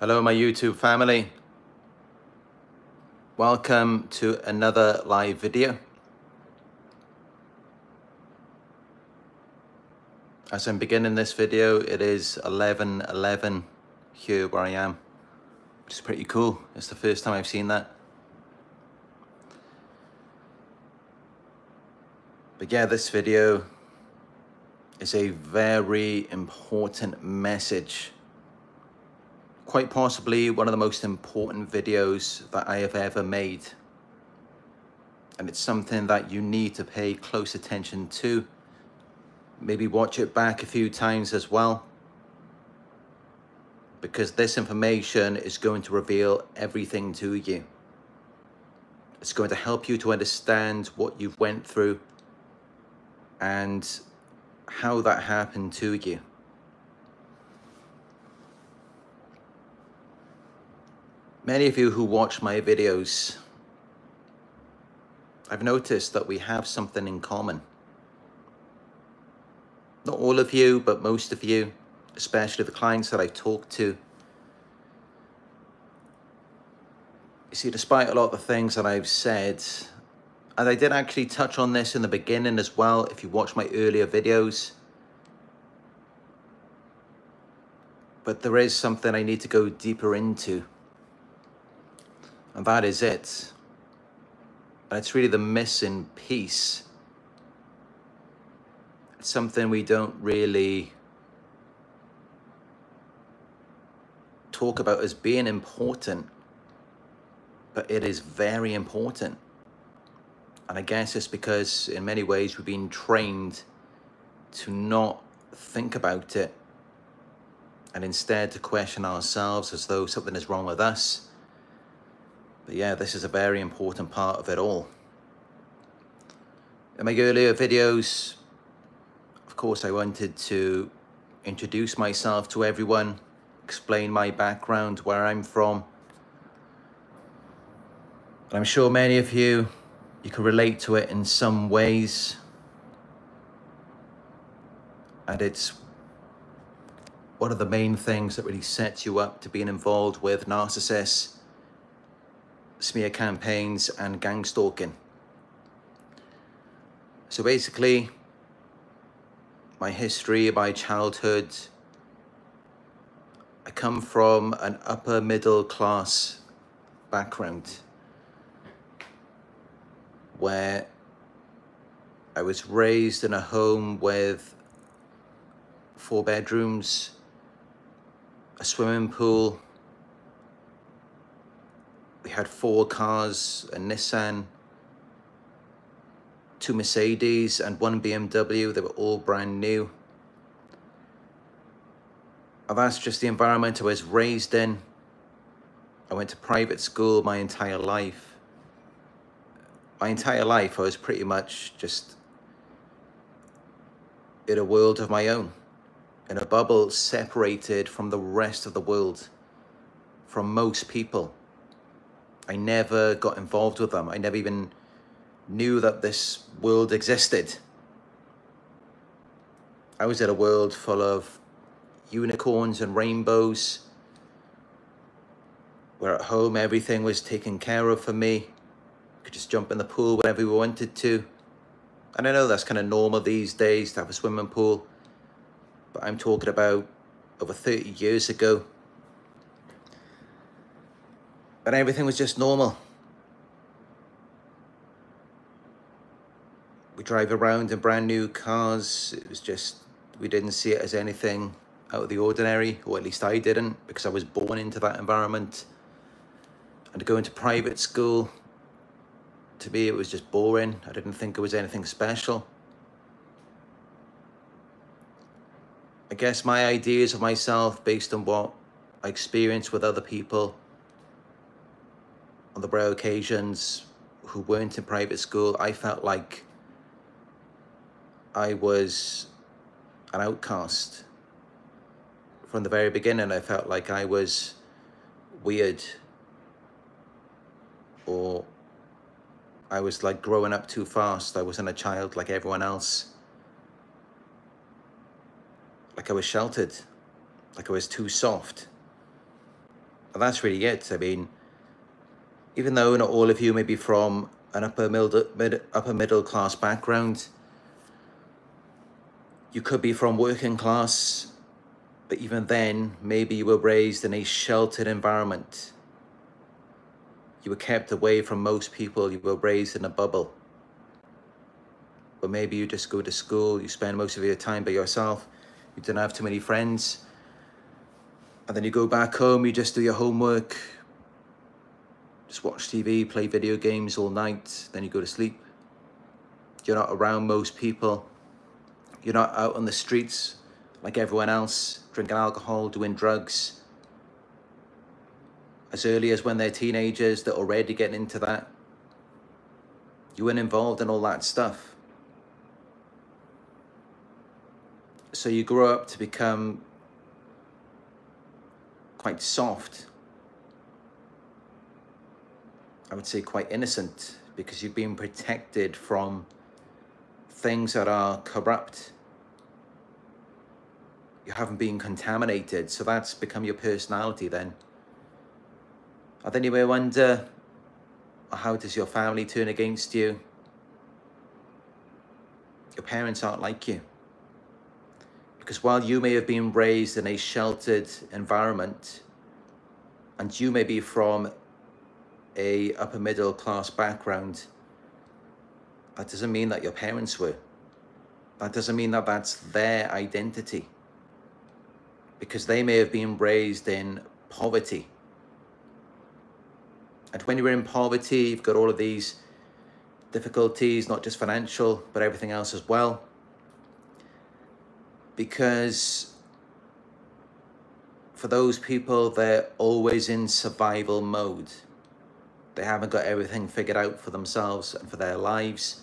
Hello, my YouTube family. Welcome to another live video. As I'm beginning this video, it is 11.11 here where I am, which is pretty cool. It's the first time I've seen that. But yeah, this video is a very important message. Quite possibly one of the most important videos that I have ever made. And it's something that you need to pay close attention to. Maybe watch it back a few times as well. Because this information is going to reveal everything to you. It's going to help you to understand what you've went through and how that happened to you. Many of you who watch my videos, I've noticed that we have something in common. Not all of you, but most of you, especially the clients that I talk to. You see, despite a lot of the things that I've said, and I did actually touch on this in the beginning as well, if you watch my earlier videos. But there is something I need to go deeper into. And that is it. And it's really the missing piece. It's something we don't really talk about as being important, but it is very important. And I guess it's because in many ways we've been trained to not think about it and instead to question ourselves as though something is wrong with us. But yeah, this is a very important part of it all. In my earlier videos, of course, I wanted to introduce myself to everyone, explain my background, where I'm from. And I'm sure many of you you can relate to it in some ways. And it's one of the main things that really sets you up to being involved with narcissists, smear campaigns, and gang stalking. So basically, my history, my childhood, I come from an upper middle class background where I was raised in a home with four bedrooms, a swimming pool. We had four cars, a Nissan, two Mercedes and one BMW. They were all brand new. And that's just the environment I was raised in. I went to private school my entire life my entire life I was pretty much just in a world of my own, in a bubble separated from the rest of the world, from most people. I never got involved with them. I never even knew that this world existed. I was in a world full of unicorns and rainbows, where at home everything was taken care of for me could just jump in the pool whenever we wanted to. And I know that's kind of normal these days to have a swimming pool, but I'm talking about over 30 years ago. And everything was just normal. We drive around in brand new cars. It was just, we didn't see it as anything out of the ordinary, or at least I didn't, because I was born into that environment. And to go into private school, to me, it was just boring. I didn't think it was anything special. I guess my ideas of myself based on what I experienced with other people on the rare occasions who weren't in private school, I felt like I was an outcast. From the very beginning, I felt like I was weird or I was like growing up too fast. I wasn't a child like everyone else. Like I was sheltered, like I was too soft. And that's really it. I mean, even though not all of you may be from an upper middle, mid, upper middle class background, you could be from working class, but even then, maybe you were raised in a sheltered environment. You were kept away from most people, you were raised in a bubble. Or maybe you just go to school, you spend most of your time by yourself, you don't have too many friends, and then you go back home, you just do your homework, just watch TV, play video games all night, then you go to sleep. You're not around most people. You're not out on the streets like everyone else, drinking alcohol, doing drugs. As early as when they're teenagers, they're already getting into that. You weren't involved in all that stuff. So you grow up to become quite soft I would say quite innocent because you've been protected from things that are corrupt. You haven't been contaminated, so that's become your personality then. And then you may wonder, how does your family turn against you? Your parents aren't like you. Because while you may have been raised in a sheltered environment, and you may be from a upper middle class background, that doesn't mean that your parents were. That doesn't mean that that's their identity. Because they may have been raised in poverty. And when you're in poverty, you've got all of these difficulties, not just financial, but everything else as well. Because for those people, they're always in survival mode. They haven't got everything figured out for themselves and for their lives.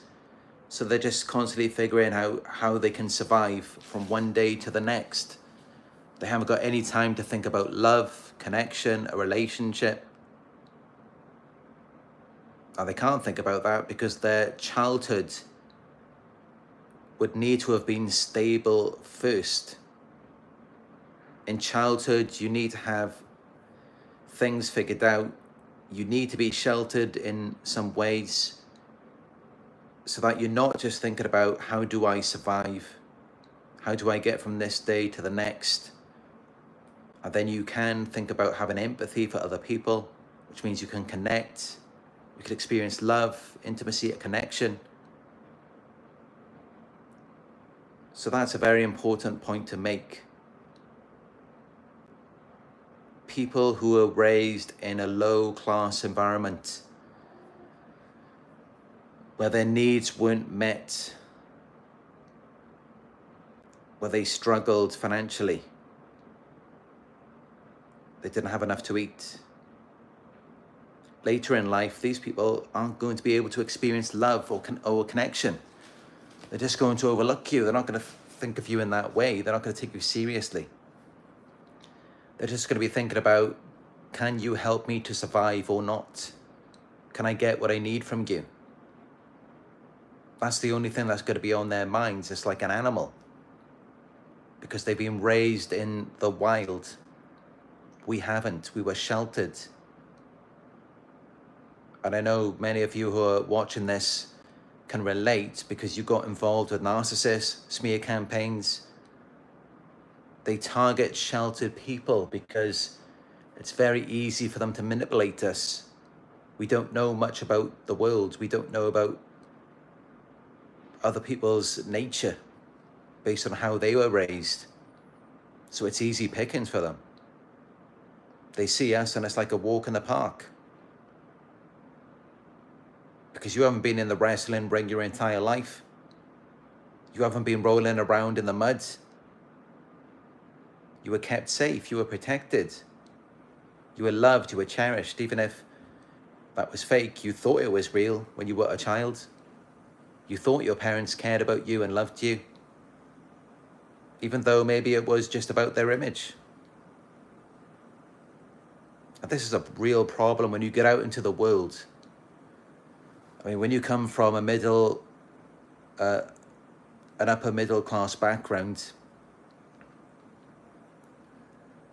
So they're just constantly figuring out how they can survive from one day to the next. They haven't got any time to think about love, connection, a relationship. And they can't think about that because their childhood would need to have been stable first. In childhood, you need to have things figured out you need to be sheltered in some ways so that you're not just thinking about how do I survive? How do I get from this day to the next? And then you can think about having empathy for other people, which means you can connect, you can experience love, intimacy, a connection. So that's a very important point to make. People who were raised in a low class environment where their needs weren't met, where they struggled financially, they didn't have enough to eat. Later in life, these people aren't going to be able to experience love or, con- or connection. They're just going to overlook you. They're not going to think of you in that way. They're not going to take you seriously. They're just going to be thinking about, can you help me to survive or not? Can I get what I need from you? That's the only thing that's going to be on their minds. It's like an animal. Because they've been raised in the wild. We haven't. We were sheltered. And I know many of you who are watching this can relate because you got involved with narcissists, smear campaigns, they target sheltered people because it's very easy for them to manipulate us. We don't know much about the world. We don't know about other people's nature based on how they were raised. So it's easy pickings for them. They see us and it's like a walk in the park. Because you haven't been in the wrestling ring your entire life. You haven't been rolling around in the mud you were kept safe, you were protected, you were loved, you were cherished, even if that was fake, you thought it was real when you were a child. You thought your parents cared about you and loved you, even though maybe it was just about their image. And this is a real problem when you get out into the world. I mean, when you come from a middle, uh, an upper middle class background,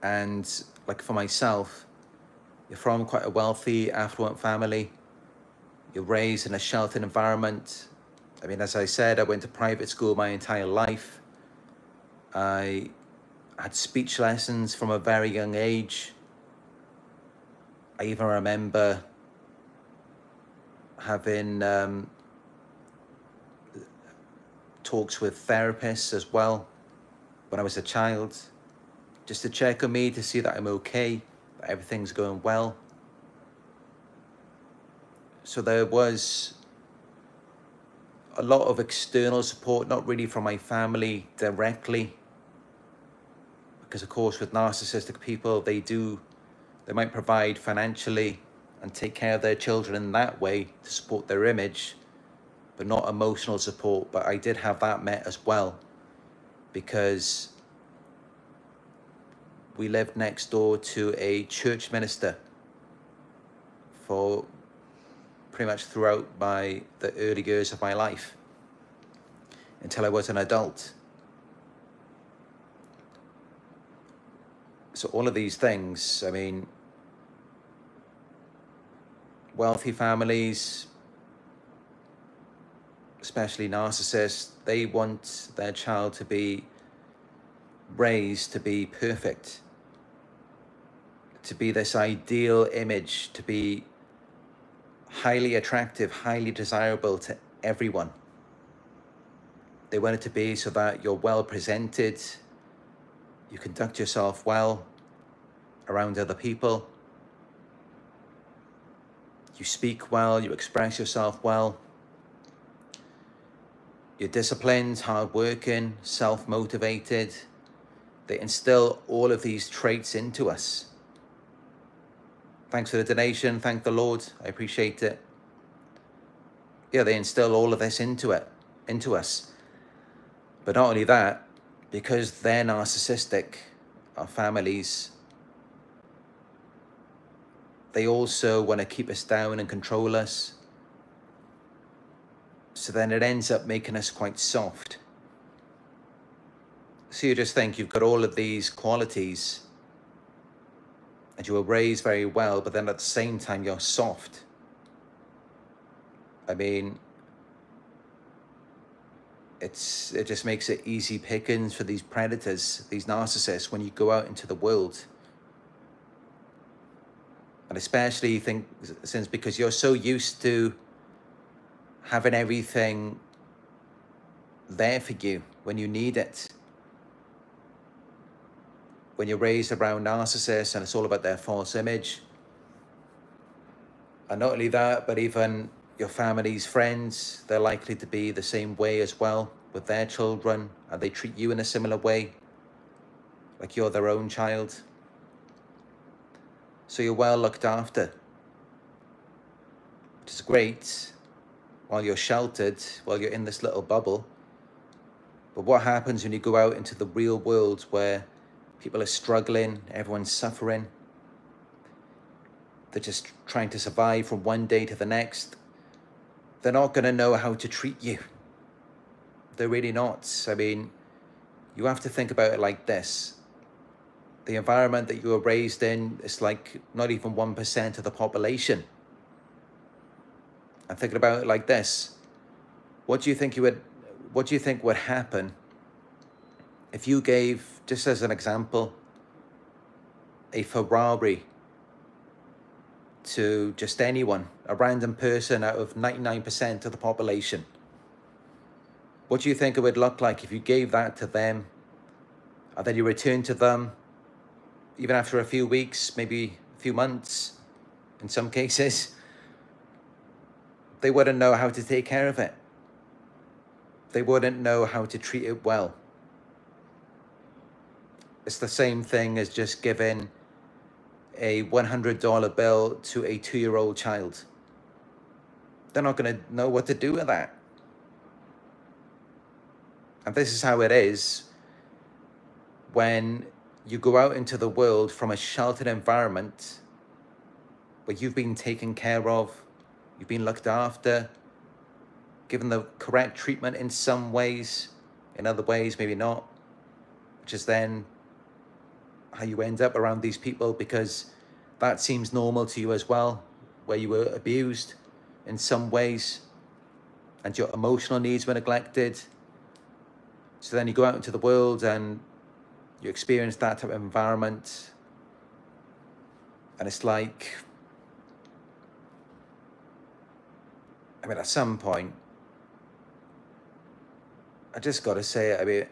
and like for myself you're from quite a wealthy, affluent family, you're raised in a sheltered environment. I mean, as I said, I went to private school my entire life. I had speech lessons from a very young age. I even remember having um, talks with therapists as well when I was a child, just to check on me to see that I'm okay, that everything's going well. So there was a lot of external support, not really from my family directly, because of course with narcissistic people, they do, they might provide financially and take care of their children in that way to support their image, but not emotional support. But I did have that met as well because we lived next door to a church minister for pretty much throughout my the early years of my life until I was an adult. So all of these things, I mean, wealthy families, especially narcissists, they want their child to be raised to be perfect, to be this ideal image, to be highly attractive, highly desirable to everyone. They want it to be so that you're well presented, you conduct yourself well around other people, you speak well, you express yourself well, you're disciplined, hardworking, self-motivated. They instill all of these traits into us. Thanks for the donation. Thank the Lord. I appreciate it. Yeah, they instill all of this into it, into us. But not only that, because they're narcissistic, our families, they also want to keep us down and control us. So then it ends up making us quite soft. So you just think you've got all of these qualities and you were raised very well, but then at the same time you're soft. I mean, it's it just makes it easy pickings for these predators, these narcissists, when you go out into the world. And especially think since because you're so used to having everything there for you when you need it. When you're raised around narcissists and it's all about their false image. And not only that, but even your family's friends, they're likely to be the same way as well with their children and they treat you in a similar way, like you're their own child. So you're well looked after, which is great while you're sheltered, while you're in this little bubble. But what happens when you go out into the real world where people are struggling, everyone's suffering, they're just trying to survive from one day to the next. They're not going to know how to treat you. They're really not. I mean, you have to think about it like this. The environment that you were raised in is like not even 1% of the population. I'm thinking about it like this. What do you think you would what do you think would happen if you gave, just as an example, a Ferrari to just anyone, a random person out of 99% of the population? What do you think it would look like if you gave that to them and then you return to them even after a few weeks, maybe a few months in some cases? they wouldn't know how to take care of it. They wouldn't know how to treat it well. It's the same thing as just giving a $100 bill to a two-year-old child. They're not going to know what to do with that. And this is how it is when you go out into the world from a sheltered environment where you've been taken care of, you've been looked after, given the correct treatment in some ways, in other ways, maybe not, which is then how you end up around these people because that seems normal to you as well, where you were abused in some ways and your emotional needs were neglected. So then you go out into the world and you experience that type of environment. And it's like, I mean, at some point, I just got to say it. I mean,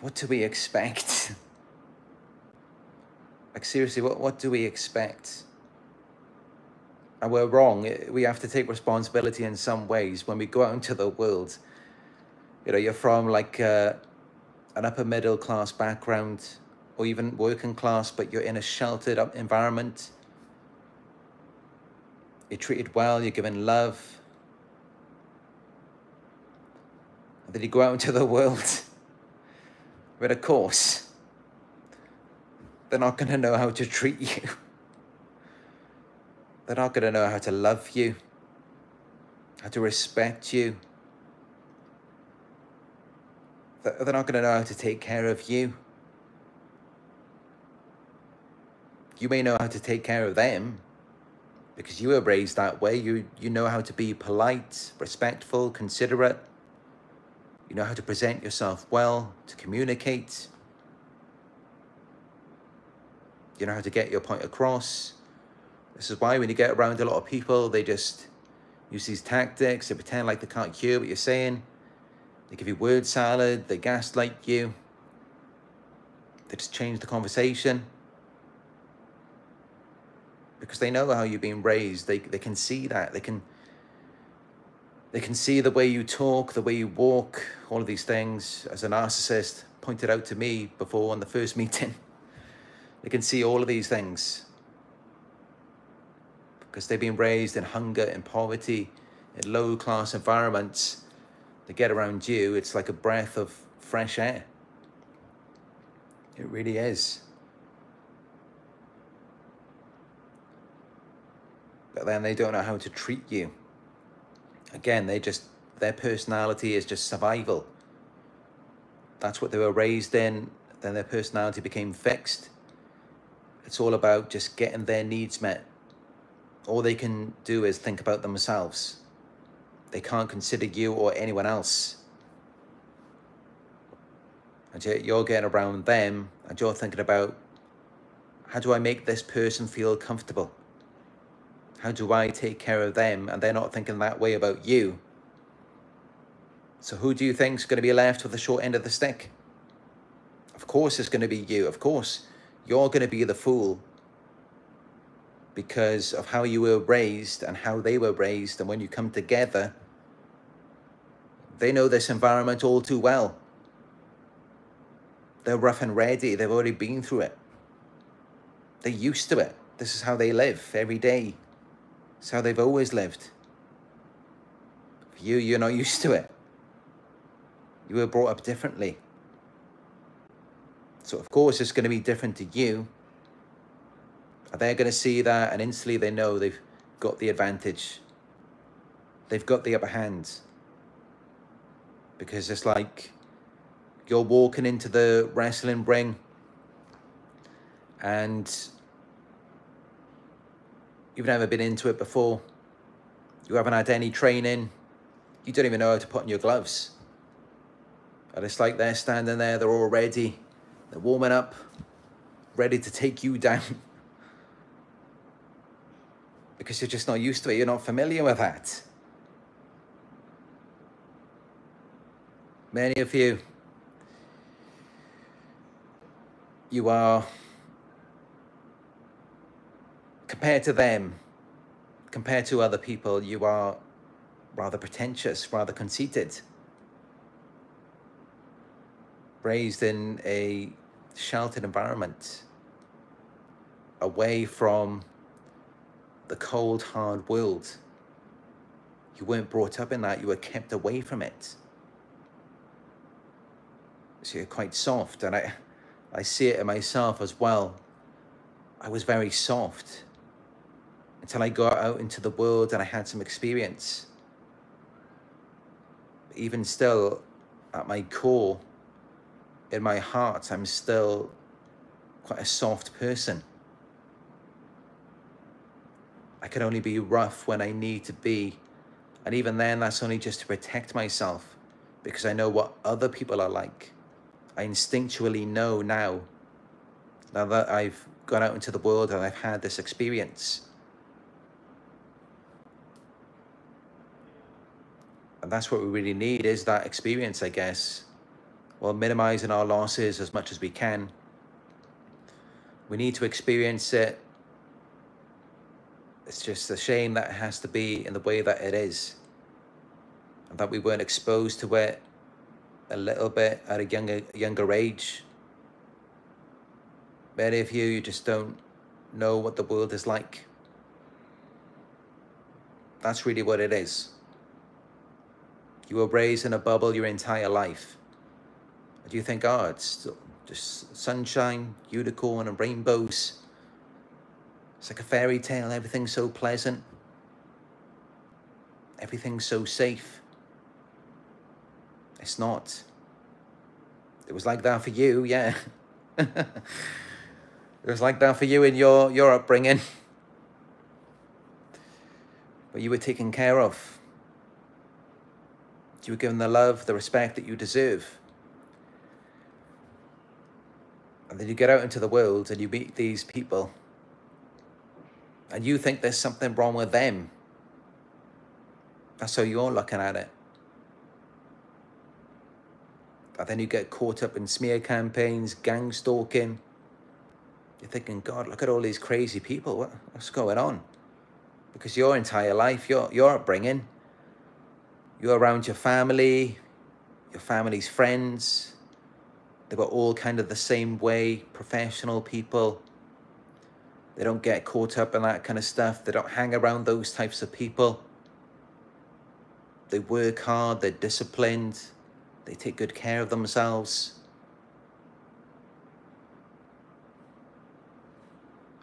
what do we expect? like, seriously, what, what do we expect? And we're wrong. We have to take responsibility in some ways when we go out into the world. You know, you're from like uh, an upper middle class background or even working class, but you're in a sheltered environment. You're treated well, you're given love. And then you go out into the world but of course, they're not going to know how to treat you. They're not going to know how to love you, how to respect you. They're not going to know how to take care of you. You may know how to take care of them because you were raised that way. You, you know how to be polite, respectful, considerate. You know how to present yourself well, to communicate. You know how to get your point across. This is why when you get around a lot of people, they just use these tactics. They pretend like they can't hear what you're saying. They give you word salad. They gaslight you. They just change the conversation. Because they know how you've been raised. They, they can see that. They can they can see the way you talk, the way you walk, all of these things. As a narcissist pointed out to me before on the first meeting, they can see all of these things because they've been raised in hunger, in poverty, in low class environments. They get around you, it's like a breath of fresh air. It really is. But then they don't know how to treat you again, they just, their personality is just survival. That's what they were raised in. Then their personality became fixed. It's all about just getting their needs met. All they can do is think about themselves. They can't consider you or anyone else. And you're getting around them and you're thinking about how do I make this person feel comfortable? How do I take care of them? And they're not thinking that way about you. So who do you think is going to be left with the short end of the stick? Of course it's going to be you. Of course you're going to be the fool because of how you were raised and how they were raised. And when you come together, they know this environment all too well. They're rough and ready. They've already been through it. They're used to it. This is how they live every day. It's how they've always lived. For you, you're not used to it. You were brought up differently. So of course it's going to be different to you. They're going to see that and instantly they know they've got the advantage. They've got the upper hand. Because it's like you're walking into the wrestling ring and You've never been into it before. You haven't had any training. You don't even know how to put on your gloves. And it's like they're standing there, they're all ready. They're warming up, ready to take you down. because you're just not used to it. You're not familiar with that. Many of you, you are compared to them, compared to other people, you are rather pretentious, rather conceited. Raised in a sheltered environment, away from the cold, hard world. You weren't brought up in that, you were kept away from it. So you're quite soft, and I, I see it in myself as well. I was very soft until I got out into the world and I had some experience. But Even still, at my core, in my heart, I'm still quite a soft person. I can only be rough when I need to be. And even then, that's only just to protect myself because I know what other people are like. I instinctually know now, now that I've gone out into the world and I've had this experience. And that's what we really need is that experience, I guess. While minimizing our losses as much as we can. We need to experience it it's just a shame that it has to be in the way that it is. And that we weren't exposed to it a little bit at a younger younger age. Many of you, you just don't know what the world is like. That's really what it is. You were raised in a bubble your entire life. And you think, oh, it's just sunshine, unicorn, and rainbows. It's like a fairy tale. Everything's so pleasant. Everything's so safe. It's not. It was like that for you, yeah. it was like that for you in your, your upbringing. But you were taken care of. You were given the love, the respect that you deserve. And then you get out into the world and you meet these people and you think there's something wrong with them. That's how you're looking at it. And then you get caught up in smear campaigns, gang stalking. You're thinking, God, look at all these crazy people. What, what's going on? Because your entire life, your, your upbringing, you're around your family, your family's friends. They were all kind of the same way, professional people they don't get caught up in that kind of stuff. They don't hang around those types of people. They work hard, they're disciplined, they take good care of themselves.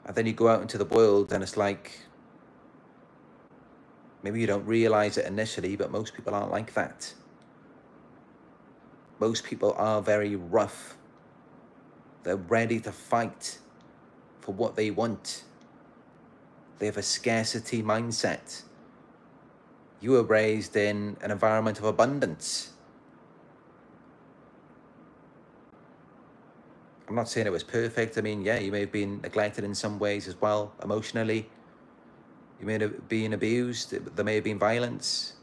And then you go out into the world and it's like, maybe you don't realize it initially, but most people aren't like that. Most people are very rough. They're ready to fight for what they want. They have a scarcity mindset. You were raised in an environment of abundance. I'm not saying it was perfect. I mean, yeah, you may have been neglected in some ways as well, emotionally. You may have been abused. There may have been violence.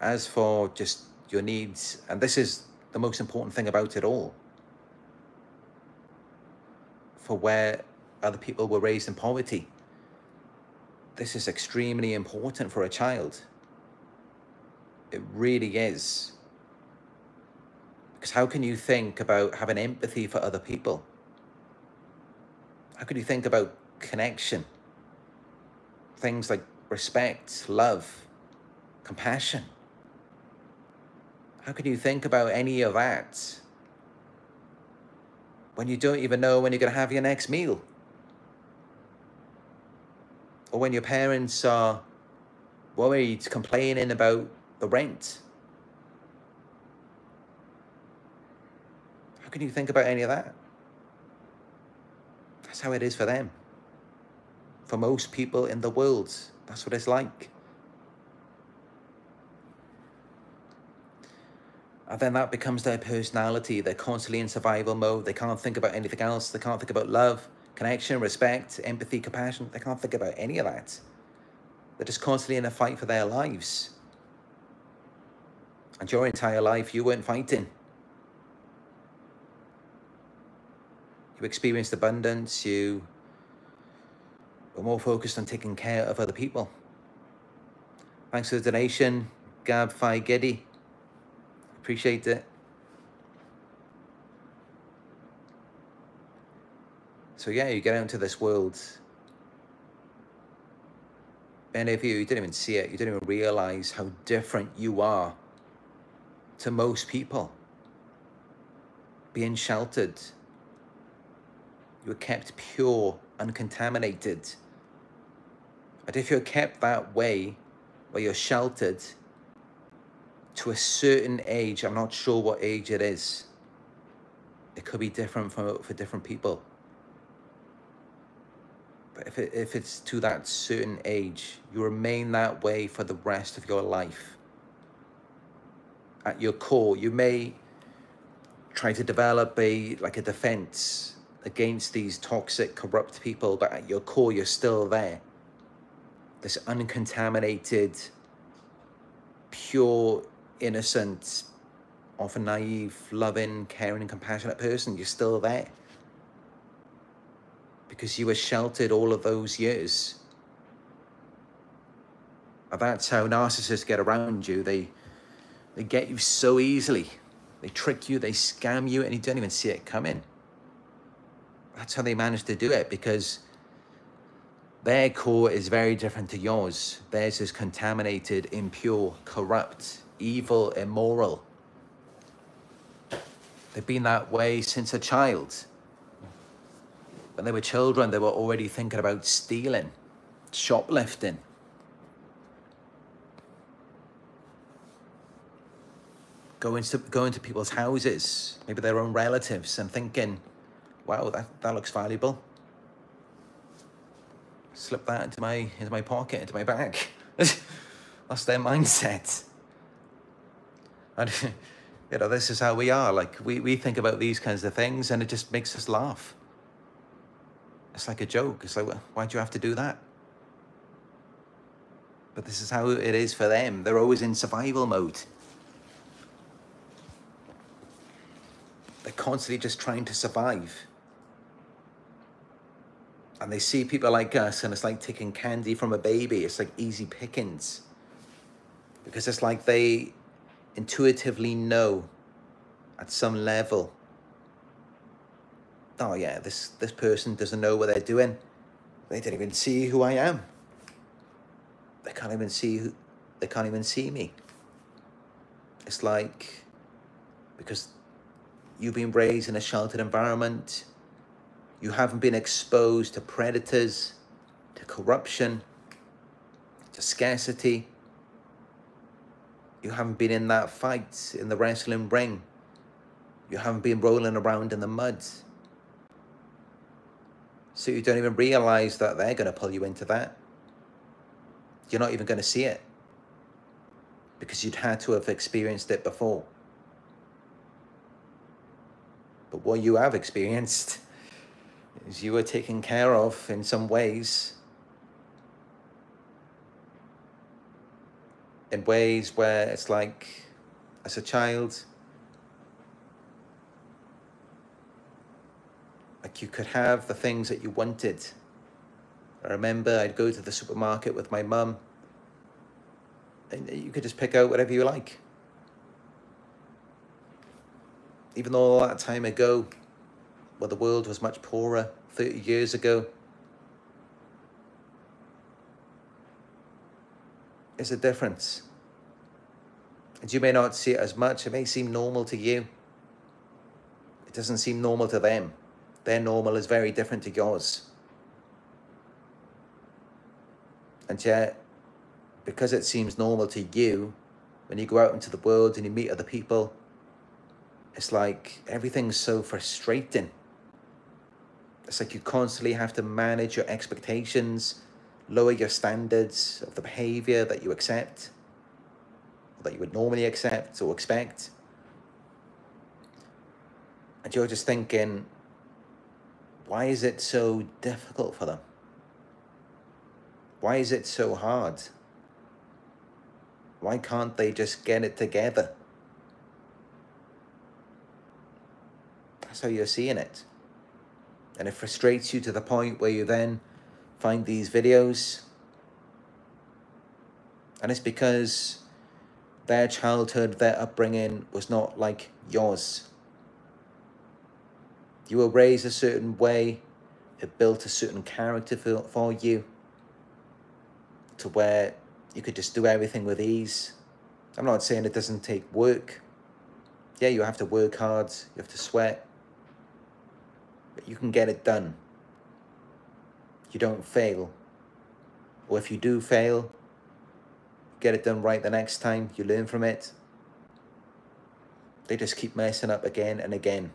As for just your needs, and this is the most important thing about it all for where other people were raised in poverty. This is extremely important for a child. It really is. Because how can you think about having empathy for other people? How can you think about connection? Things like respect, love, compassion. How can you think about any of that when you don't even know when you're going to have your next meal. Or when your parents are worried, complaining about the rent. How can you think about any of that? That's how it is for them. For most people in the world, that's what it's like. And then that becomes their personality. They're constantly in survival mode. They can't think about anything else. They can't think about love, connection, respect, empathy, compassion. They can't think about any of that. They're just constantly in a fight for their lives. And your entire life, you weren't fighting. You experienced abundance. You were more focused on taking care of other people. Thanks for the donation, Gab Figedi. Appreciate it. So yeah, you get out into this world. Many of you, you didn't even see it. You didn't even realize how different you are to most people. Being sheltered. You were kept pure, uncontaminated. And if you're kept that way, where you're sheltered, to a certain age, I'm not sure what age it is, It could be different for, for different people. But if, it, if it's to that certain age, you remain that way for the rest of your life. At your core, you may try to develop a like a defense against these toxic, corrupt people, but at your core, you're still there. This uncontaminated, pure, innocent, often naive, loving, caring, and compassionate person, you're still there because you were sheltered all of those years. And that's how narcissists get around you. They they get you so easily. They trick you, they scam you, and you don't even see it coming. That's how they manage to do it because their core is very different to yours. Theirs is contaminated, impure, corrupt, evil, immoral. They've been that way since a child when they were children, they were already thinking about stealing, shoplifting. Going to, going to people's houses, maybe their own relatives, and thinking, wow, that, that looks valuable. Slip that into my, into my pocket, into my bag. That's their mindset. And, you know, this is how we are. Like, we, we think about these kinds of things, and it just makes us laugh. It's like a joke. It's like, why'd you have to do that? But this is how it is for them. They're always in survival mode. They're constantly just trying to survive. And they see people like us, and it's like taking candy from a baby. It's like easy pickings. Because it's like they intuitively know at some level oh yeah, this, this person doesn't know what they're doing. They don't even see who I am. They can't even see who, they can't even see me. It's like, because you've been raised in a sheltered environment, you haven't been exposed to predators, to corruption, to scarcity. You haven't been in that fight in the wrestling ring. You haven't been rolling around in the mud. So you don't even realize that they're going to pull you into that. You're not even going to see it because you'd had to have experienced it before. But what you have experienced you were taken care of in some ways, in ways where it's like, as a child, Like you could have the things that you wanted. I remember I'd go to the supermarket with my mum and you could just pick out whatever you like. Even though all that time ago, where the world was much poorer, 30 years ago, there's a difference. And you may not see it as much, it may seem normal to you. It doesn't seem normal to them. Their normal is very different to yours. And yet, because it seems normal to you, when you go out into the world and you meet other people, it's like everything's so frustrating. It's like you constantly have to manage your expectations, lower your standards of the behavior that you accept, that you would normally accept or expect. And you're just thinking, why is it so difficult for them? Why is it so hard? Why can't they just get it together? That's how you're seeing it. And it frustrates you to the point where you then find these videos. And it's because their childhood, their upbringing was not like yours. You were raised a certain way. It built a certain character for, for you to where you could just do everything with ease. I'm not saying it doesn't take work. Yeah, you have to work hard, you have to sweat, but you can get it done. You don't fail. Or if you do fail, get it done right the next time, you learn from it. They just keep messing up again and again.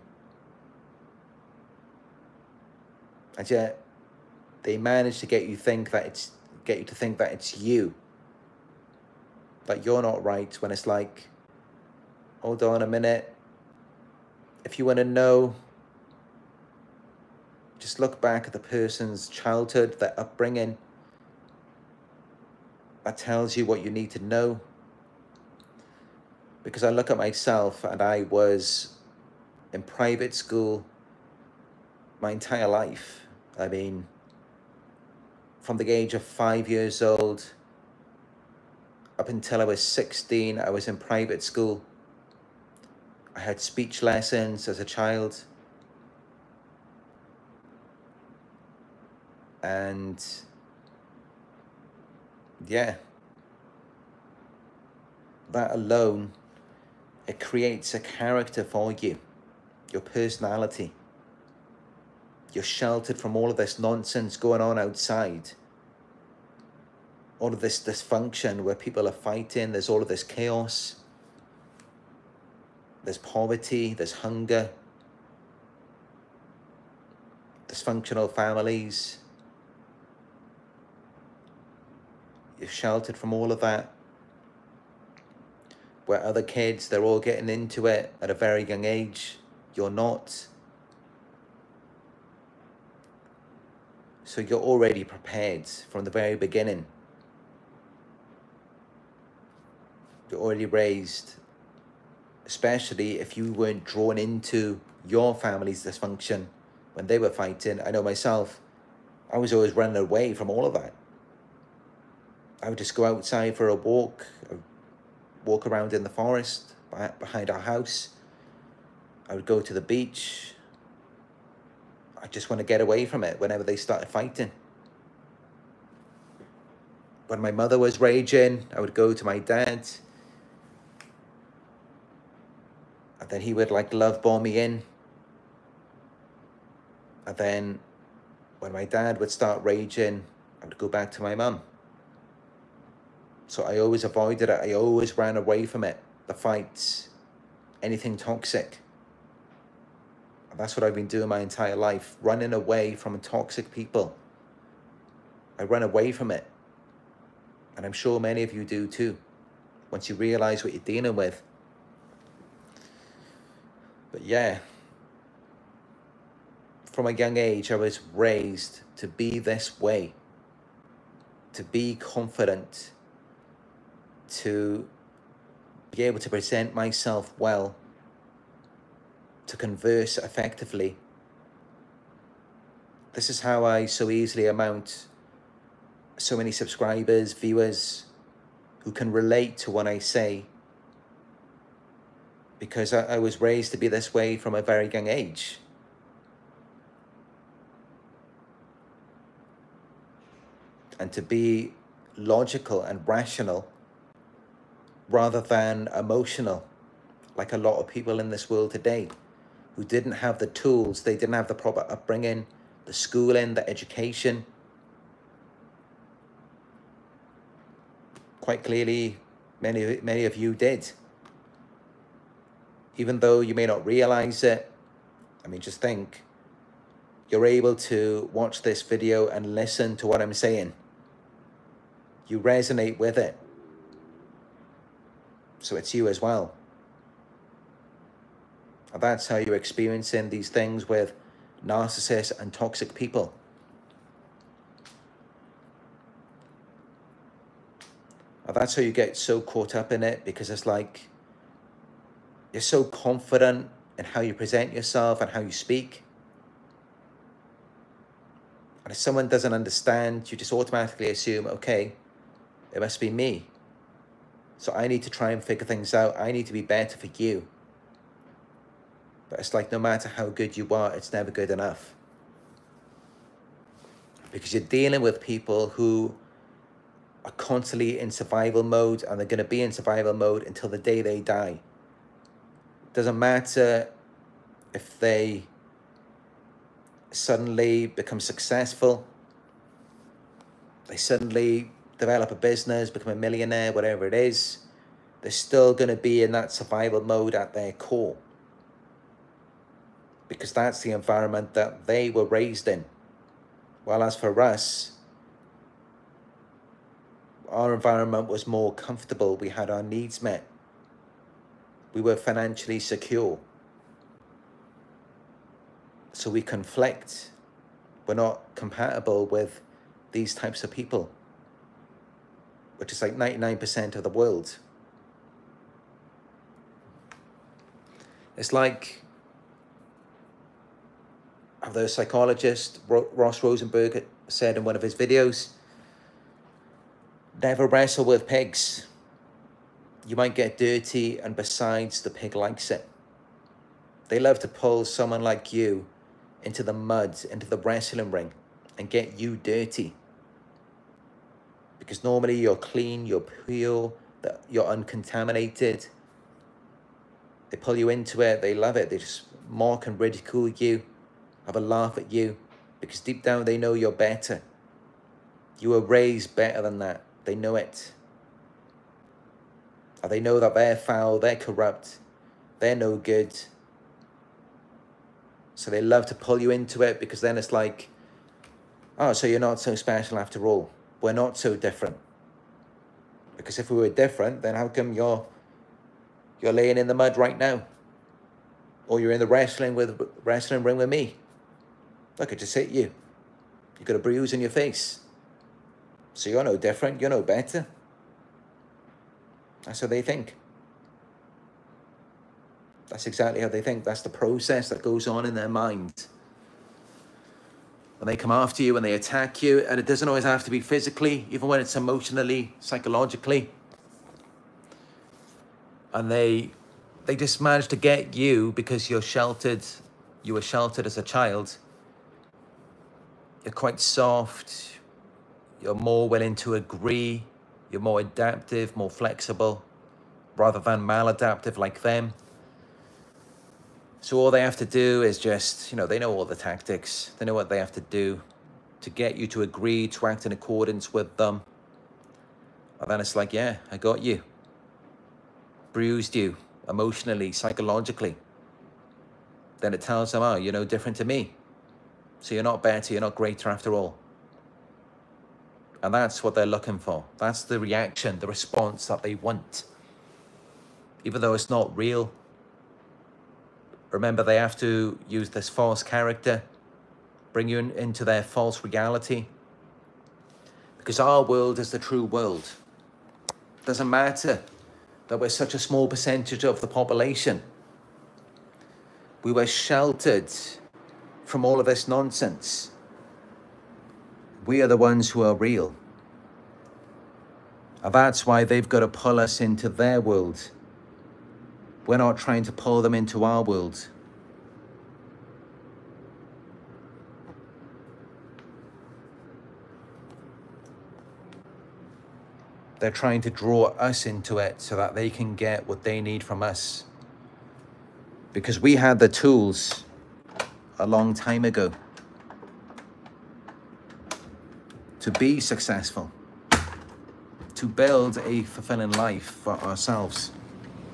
And yet they manage to get you think that it's get you to think that it's you. That you're not right when it's like, hold on a minute. If you want to know, just look back at the person's childhood, their upbringing. That tells you what you need to know. Because I look at myself and I was in private school my entire life. I mean, from the age of five years old up until I was 16, I was in private school. I had speech lessons as a child. And yeah, that alone, it creates a character for you, your personality. You're sheltered from all of this nonsense going on outside. All of this dysfunction where people are fighting, there's all of this chaos. There's poverty, there's hunger, dysfunctional families. You're sheltered from all of that. Where other kids, they're all getting into it at a very young age. You're not. So you're already prepared from the very beginning. You're already raised, especially if you weren't drawn into your family's dysfunction when they were fighting. I know myself, I was always running away from all of that. I would just go outside for a walk, walk around in the forest behind our house. I would go to the beach. I just want to get away from it whenever they started fighting. When my mother was raging, I would go to my dad. And then he would like love bomb me in. And then when my dad would start raging, I would go back to my mum. So I always avoided it. I always ran away from it. The fights, anything toxic. That's what I've been doing my entire life, running away from toxic people. I run away from it. And I'm sure many of you do too, once you realize what you're dealing with. But yeah, from a young age, I was raised to be this way, to be confident, to be able to present myself well to converse effectively. This is how I so easily amount so many subscribers, viewers who can relate to what I say because I, I was raised to be this way from a very young age. And to be logical and rational rather than emotional, like a lot of people in this world today who didn't have the tools, they didn't have the proper upbringing, the schooling, the education. Quite clearly, many, many of you did. Even though you may not realize it, I mean, just think, you're able to watch this video and listen to what I'm saying. You resonate with it. So it's you as well. And that's how you're experiencing these things with narcissists and toxic people. And that's how you get so caught up in it because it's like you're so confident in how you present yourself and how you speak. And if someone doesn't understand, you just automatically assume, okay, it must be me. So I need to try and figure things out. I need to be better for you. But it's like no matter how good you are, it's never good enough. Because you're dealing with people who are constantly in survival mode and they're going to be in survival mode until the day they die. Doesn't matter if they suddenly become successful, they suddenly develop a business, become a millionaire, whatever it is, they're still going to be in that survival mode at their core because that's the environment that they were raised in. While as for us, our environment was more comfortable. We had our needs met. We were financially secure. So we conflict. We're not compatible with these types of people, which is like 99% of the world. It's like the psychologist Ross Rosenberg said in one of his videos, never wrestle with pigs. You might get dirty and besides the pig likes it. They love to pull someone like you into the mud, into the wrestling ring and get you dirty. Because normally you're clean, you're pure, you're uncontaminated. They pull you into it, they love it, they just mock and ridicule you, have a laugh at you, because deep down they know you're better. You were raised better than that. They know it. And they know that they're foul, they're corrupt, they're no good. So they love to pull you into it because then it's like, oh, so you're not so special after all. We're not so different. Because if we were different, then how come you're you're laying in the mud right now? Or you're in the wrestling with wrestling ring with me? Look, I just hit you. You got a bruise in your face. So you're no different, you're no better. That's how they think. That's exactly how they think. That's the process that goes on in their mind. When they come after you, when they attack you, and it doesn't always have to be physically, even when it's emotionally, psychologically. And they they just manage to get you because you're sheltered, you were sheltered as a child. You're quite soft, you're more willing to agree. You're more adaptive, more flexible, rather than maladaptive like them. So all they have to do is just, you know, they know all the tactics. They know what they have to do to get you to agree to act in accordance with them. And then it's like, yeah, I got you. Bruised you emotionally, psychologically. Then it tells them, oh, you're no different to me. So you're not better, you're not greater after all. And that's what they're looking for. That's the reaction, the response that they want. Even though it's not real. Remember, they have to use this false character, bring you in, into their false reality. Because our world is the true world. It Doesn't matter that we're such a small percentage of the population. We were sheltered from all of this nonsense we are the ones who are real. And that's why they've got to pull us into their world. We're not trying to pull them into our world. They're trying to draw us into it so that they can get what they need from us. Because we had the tools a long time ago. to be successful, to build a fulfilling life for ourselves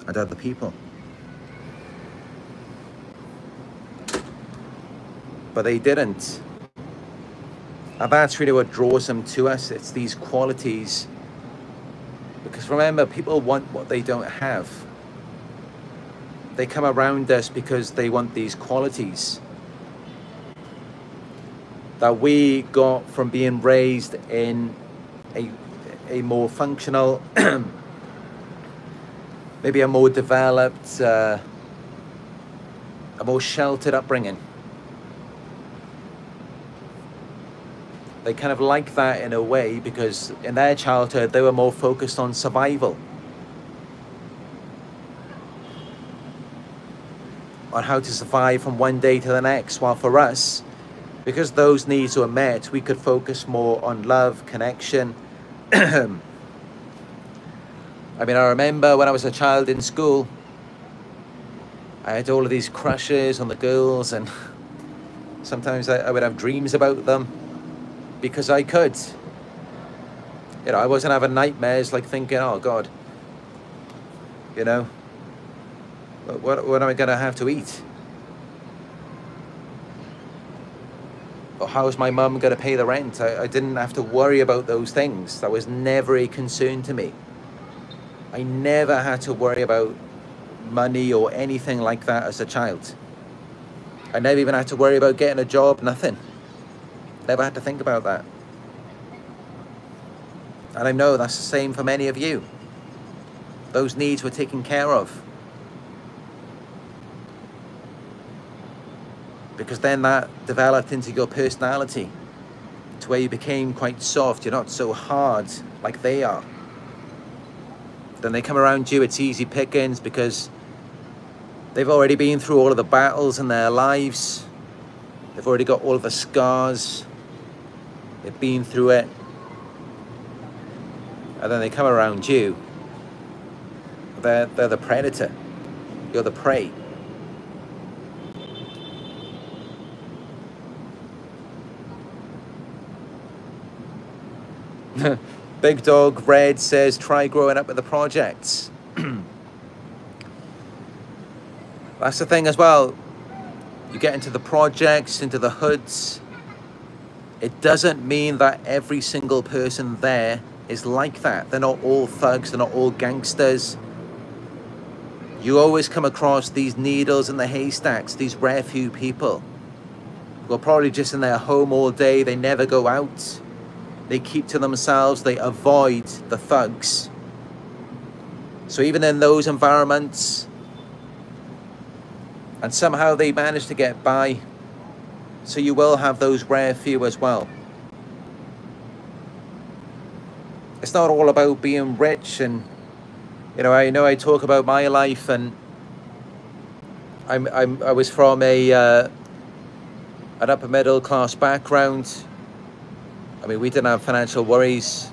and other people. But they didn't. And that's really what draws them to us. It's these qualities. Because remember, people want what they don't have. They come around us because they want these qualities that we got from being raised in a, a more functional, maybe a more developed, uh, a more sheltered upbringing. They kind of like that in a way because in their childhood they were more focused on survival. On how to survive from one day to the next, while for us, because those needs were met, we could focus more on love, connection. I mean, I remember when I was a child in school, I had all of these crushes on the girls, and sometimes I, I would have dreams about them because I could. You know, I wasn't having nightmares like thinking, oh God, you know, what, what am I going to have to eat? or how's my mum going to pay the rent? I, I didn't have to worry about those things. That was never a concern to me. I never had to worry about money or anything like that as a child. I never even had to worry about getting a job, nothing. Never had to think about that. And I know that's the same for many of you. Those needs were taken care of. Because then that developed into your personality to where you became quite soft. You're not so hard like they are. Then they come around you, it's easy pickings because they've already been through all of the battles in their lives. They've already got all of the scars. They've been through it. And then they come around you. They're, they're the predator. You're the prey. Big Dog Red says, try growing up with the projects. That's the thing as well. You get into the projects, into the hoods. It doesn't mean that every single person there is like that. They're not all thugs, they're not all gangsters. You always come across these needles in the haystacks, these rare few people who are probably just in their home all day, they never go out they keep to themselves, they avoid the thugs. So even in those environments, and somehow they manage to get by, so you will have those rare few as well. It's not all about being rich and, you know, I know I talk about my life and I'm, I'm, I was from a, uh, an upper middle class background I mean, we didn't have financial worries.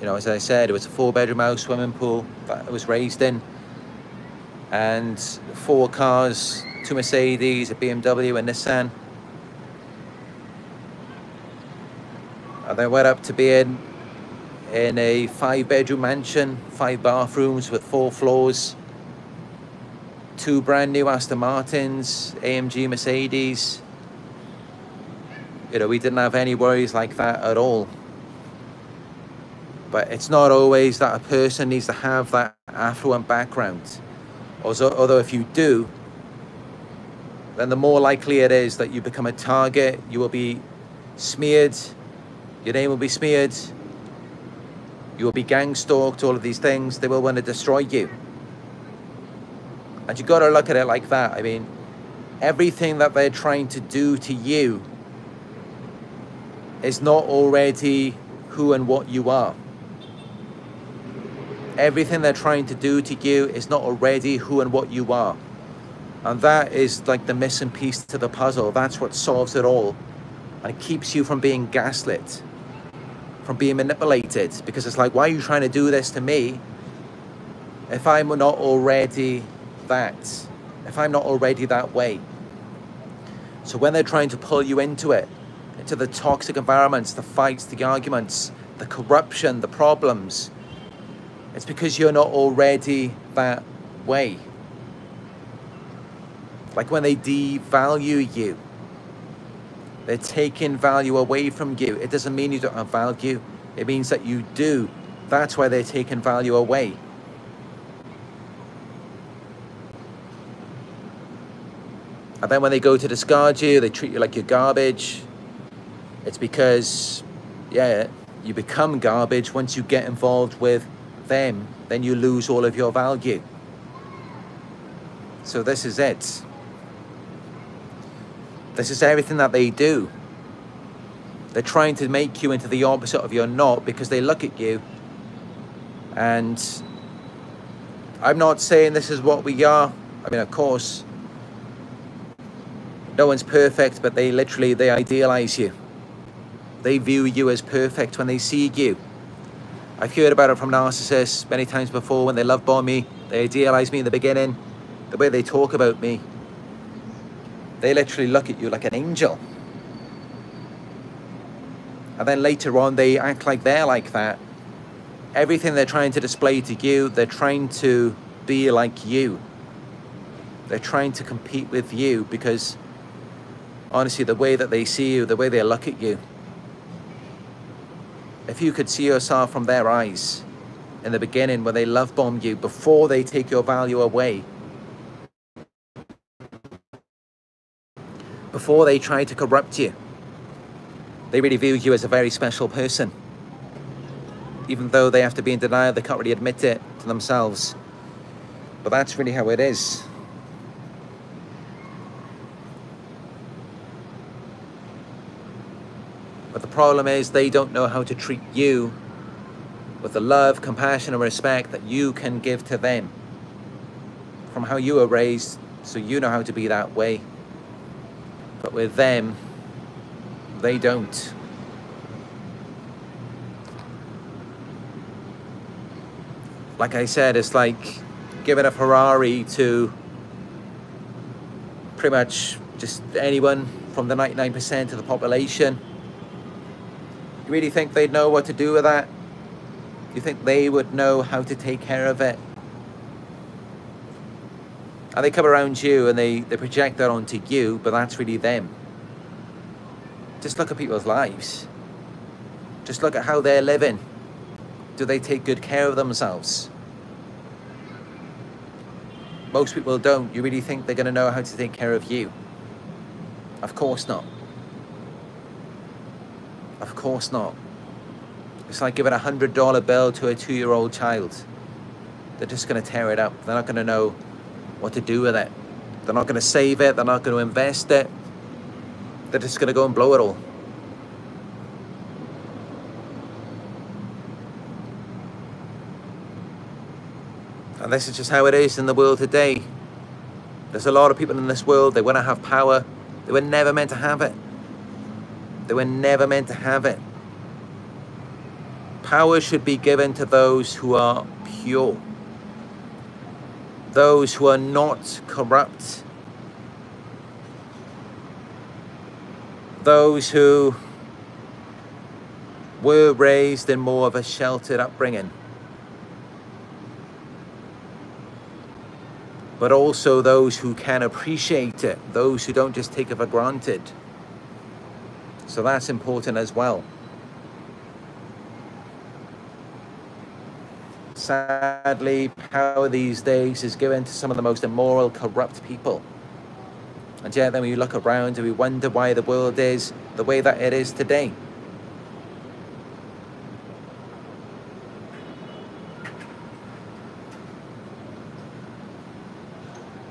You know, as I said, it was a four bedroom house, swimming pool that I was raised in, and four cars, two Mercedes, a BMW, a Nissan. And then went up to being in a five bedroom mansion, five bathrooms with four floors, two brand new Aston Martins, AMG Mercedes, you know, we didn't have any worries like that at all. But it's not always that a person needs to have that affluent background. Although if you do, then the more likely it is that you become a target, you will be smeared, your name will be smeared, you will be gang stalked, all of these things, they will want to destroy you. And you got to look at it like that. I mean, everything that they're trying to do to you is not already who and what you are. Everything they're trying to do to you is not already who and what you are. And that is like the missing piece to the puzzle. That's what solves it all. And it keeps you from being gaslit, from being manipulated. Because it's like, why are you trying to do this to me if I'm not already that? If I'm not already that way? So when they're trying to pull you into it, into the toxic environments, the fights, the arguments, the corruption, the problems. It's because you're not already that way. Like when they devalue you, they're taking value away from you. It doesn't mean you don't have value, it means that you do. That's why they're taking value away. And then when they go to discard you, they treat you like you're garbage. It's because, yeah, you become garbage once you get involved with them, then you lose all of your value. So this is it. This is everything that they do. They're trying to make you into the opposite of your not because they look at you and I'm not saying this is what we are. I mean, of course, no one's perfect, but they literally, they idealize you. They view you as perfect when they see you. I've heard about it from narcissists many times before when they love bomb me, they idealize me in the beginning, the way they talk about me. They literally look at you like an angel. And then later on, they act like they're like that. Everything they're trying to display to you, they're trying to be like you. They're trying to compete with you because honestly, the way that they see you, the way they look at you, if you could see yourself from their eyes in the beginning when they love bomb you before they take your value away, before they try to corrupt you, they really view you as a very special person. Even though they have to be in denial, they can't really admit it to themselves. But that's really how it is. But the problem is they don't know how to treat you with the love, compassion and respect that you can give to them from how you were raised so you know how to be that way. But with them, they don't. Like I said, it's like giving a Ferrari to pretty much just anyone from the 99% of the population. You really think they'd know what to do with that? Do You think they would know how to take care of it? And they come around you and they, they project that onto you, but that's really them. Just look at people's lives. Just look at how they're living. Do they take good care of themselves? Most people don't. You really think they're going to know how to take care of you? Of course not. Of course not. It's like giving a hundred dollar bill to a two year old child. They're just going to tear it up. They're not going to know what to do with it. They're not going to save it. They're not going to invest it. They're just going to go and blow it all. And this is just how it is in the world today. There's a lot of people in this world, they want to have power. They were never meant to have it. They were never meant to have it. Power should be given to those who are pure. Those who are not corrupt. Those who were raised in more of a sheltered upbringing. but also those who can appreciate it, those who don't just take it for granted. So that's important as well. Sadly, power these days is given to some of the most immoral, corrupt people. And yet then we look around and we wonder why the world is the way that it is today.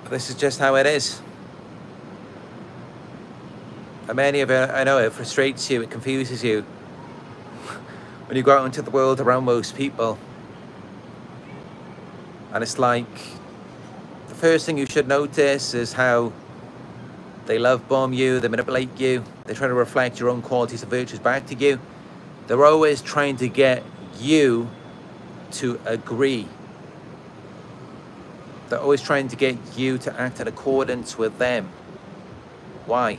This is just how it is. Many of it, I know it frustrates you, it confuses you. when you go out into the world around most people, and it's like the first thing you should notice is how they love bomb you, they manipulate you, they try to reflect your own qualities and virtues back to you. They're always trying to get you to agree they're always trying to get you to act in accordance with them. Why?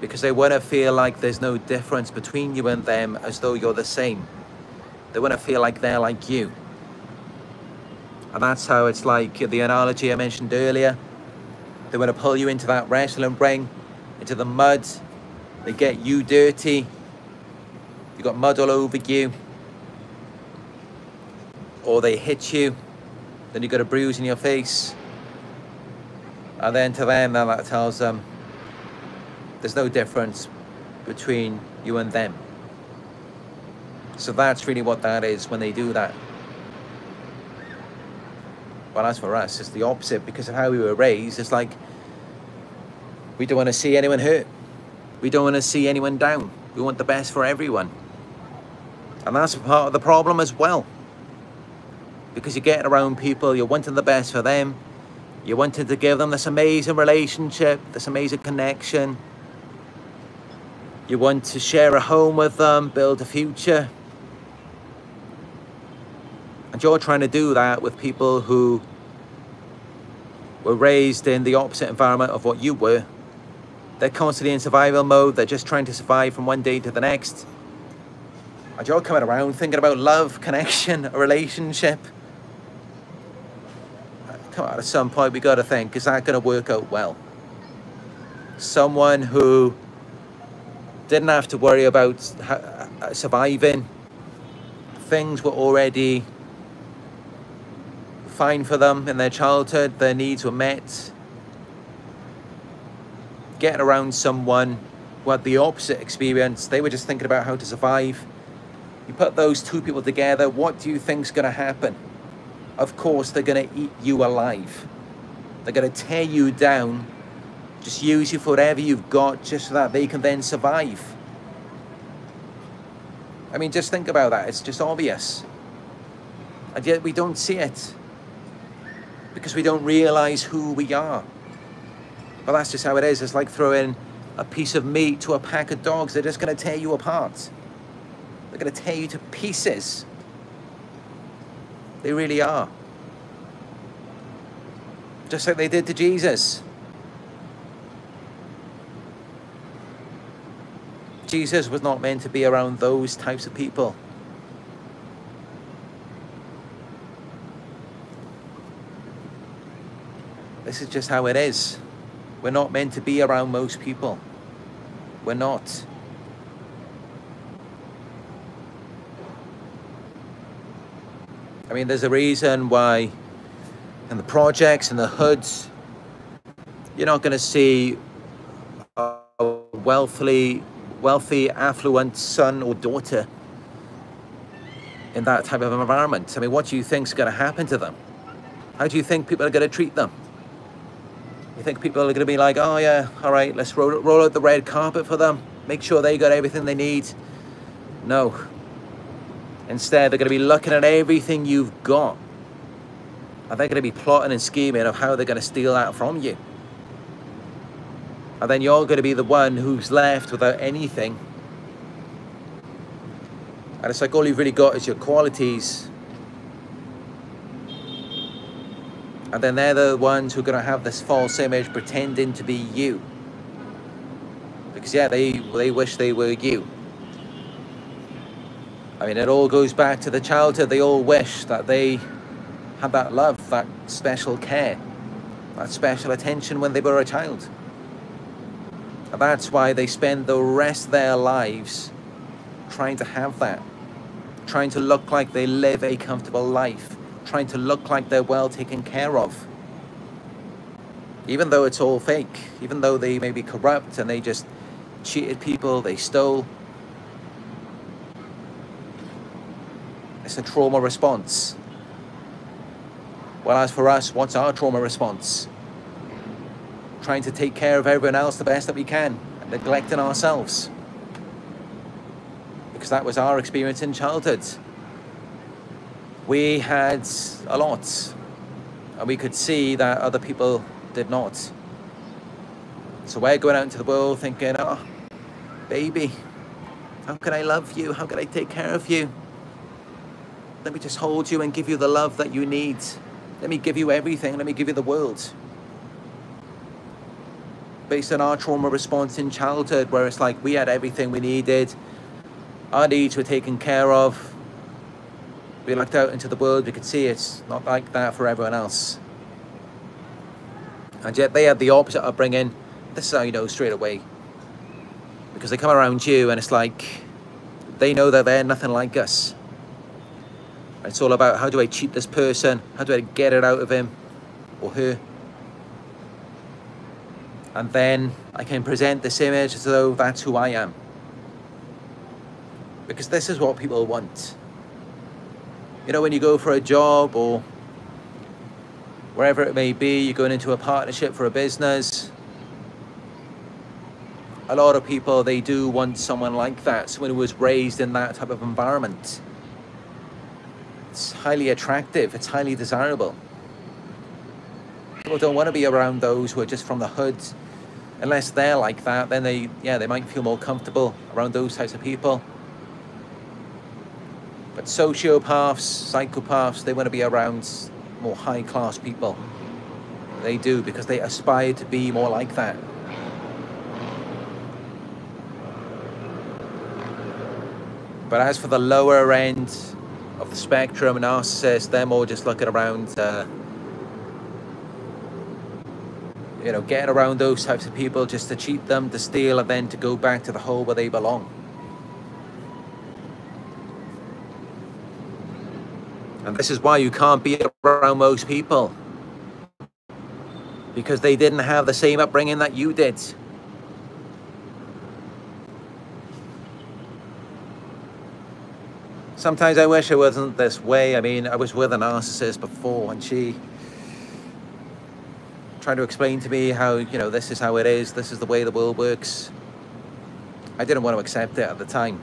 Because they want to feel like there's no difference between you and them as though you're the same. They want to feel like they're like you. And that's how it's like the analogy I mentioned earlier. They want to pull you into that wrestling ring, into the mud. They get you dirty. You've got mud all over you. Or they hit you then you've got a bruise in your face. And then to them, that tells them there's no difference between you and them. So that's really what that is when they do that. Well, as for us, it's the opposite because of how we were raised. It's like we don't want to see anyone hurt. We don't want to see anyone down. We want the best for everyone. And that's part of the problem as well because you're getting around people, you're wanting the best for them, you wanted to give them this amazing relationship, this amazing connection. You want to share a home with them, build a future. And you're trying to do that with people who were raised in the opposite environment of what you were. They're constantly in survival mode, they're just trying to survive from one day to the next. And you're coming around thinking about love, connection, a relationship come on, at some point we got to think, is that going to work out well? someone who didn't have to worry about uh, surviving. Things were already fine for them in their childhood, their needs were met. Getting around someone who had the opposite experience, they were just thinking about how to survive. You put those two people together, what do you think's going to happen? Of course, they're going to eat you alive. They're going to tear you down, just use you for whatever you've got, just so that they can then survive. I mean, just think about that. It's just obvious. And yet we don't see it because we don't realize who we are. But that's just how it is. It's like throwing a piece of meat to a pack of dogs. They're just going to tear you apart. They're going to tear you to pieces. They really are. Just like they did to Jesus. Jesus was not meant to be around those types of people. This is just how it is. We're not meant to be around most people. We're not. I mean, there's a reason why in the projects and the hoods, you're not going to see a wealthy, wealthy, affluent son or daughter in that type of environment. I mean, what do you think is going to happen to them? How do you think people are going to treat them? You think people are going to be like, oh yeah, all right, let's roll, roll out the red carpet for them, make sure they got everything they need. No. Instead, they're going to be looking at everything you've got. And they're going to be plotting and scheming of how they're going to steal that from you. And then you're going to be the one who's left without anything. And it's like all you've really got is your qualities And then they're the ones who are going to have this false image pretending to be you. Because yeah, they, they wish they were you. I mean, it all goes back to the childhood. They all wish that they had that love, that special care, that special attention when they were a child. And that's why they spend the rest of their lives trying to have that, trying to look like they live a comfortable life trying to look like they're well taken care of. Even though it's all fake, even though they may be corrupt and they just cheated people, they stole. It's a trauma response. Well, as for us, what's our trauma response? Trying to take care of everyone else the best that we can, and neglecting ourselves. Because that was our experience in childhood we had a lot and we could see that other people did not. So we're going out into the world thinking, oh, baby, how can I love you? How can I take care of you? Let me just hold you and give you the love that you need. Let me give you everything. Let me give you the world. Based on our trauma response in childhood, where it's like we had everything we needed, our needs were taken care of, we looked out into the world, we could see it's not like that for everyone else. And yet they had the opposite upbringing. This is how you know straight away. Because they come around you and it's like, they know that they're nothing like us. It's all about how do I cheat this person? How do I get it out of him or her? And then I can present this image as though that's who I am. Because this is what people want you know, when you go for a job or wherever it may be, you're going into a partnership for a business. A lot of people, they do want someone like that, someone who was raised in that type of environment. It's highly attractive, it's highly desirable. People don't want to be around those who are just from the hoods. Unless they're like that, then they, yeah, they might feel more comfortable around those types of people. But sociopaths, psychopaths, they want to be around more high class people. They do because they aspire to be more like that. But as for the lower end of the spectrum, narcissists, they're more just looking around uh, you know, getting around those types of people just to cheat them, to steal, and then to go back to the hole where they belong. And this is why you can't be around most people. Because they didn't have the same upbringing that you did. Sometimes I wish I wasn't this way. I mean, I was with a narcissist before and she trying to explain to me how, you know, this is how it is, this is the way the world works. I didn't want to accept it at the time.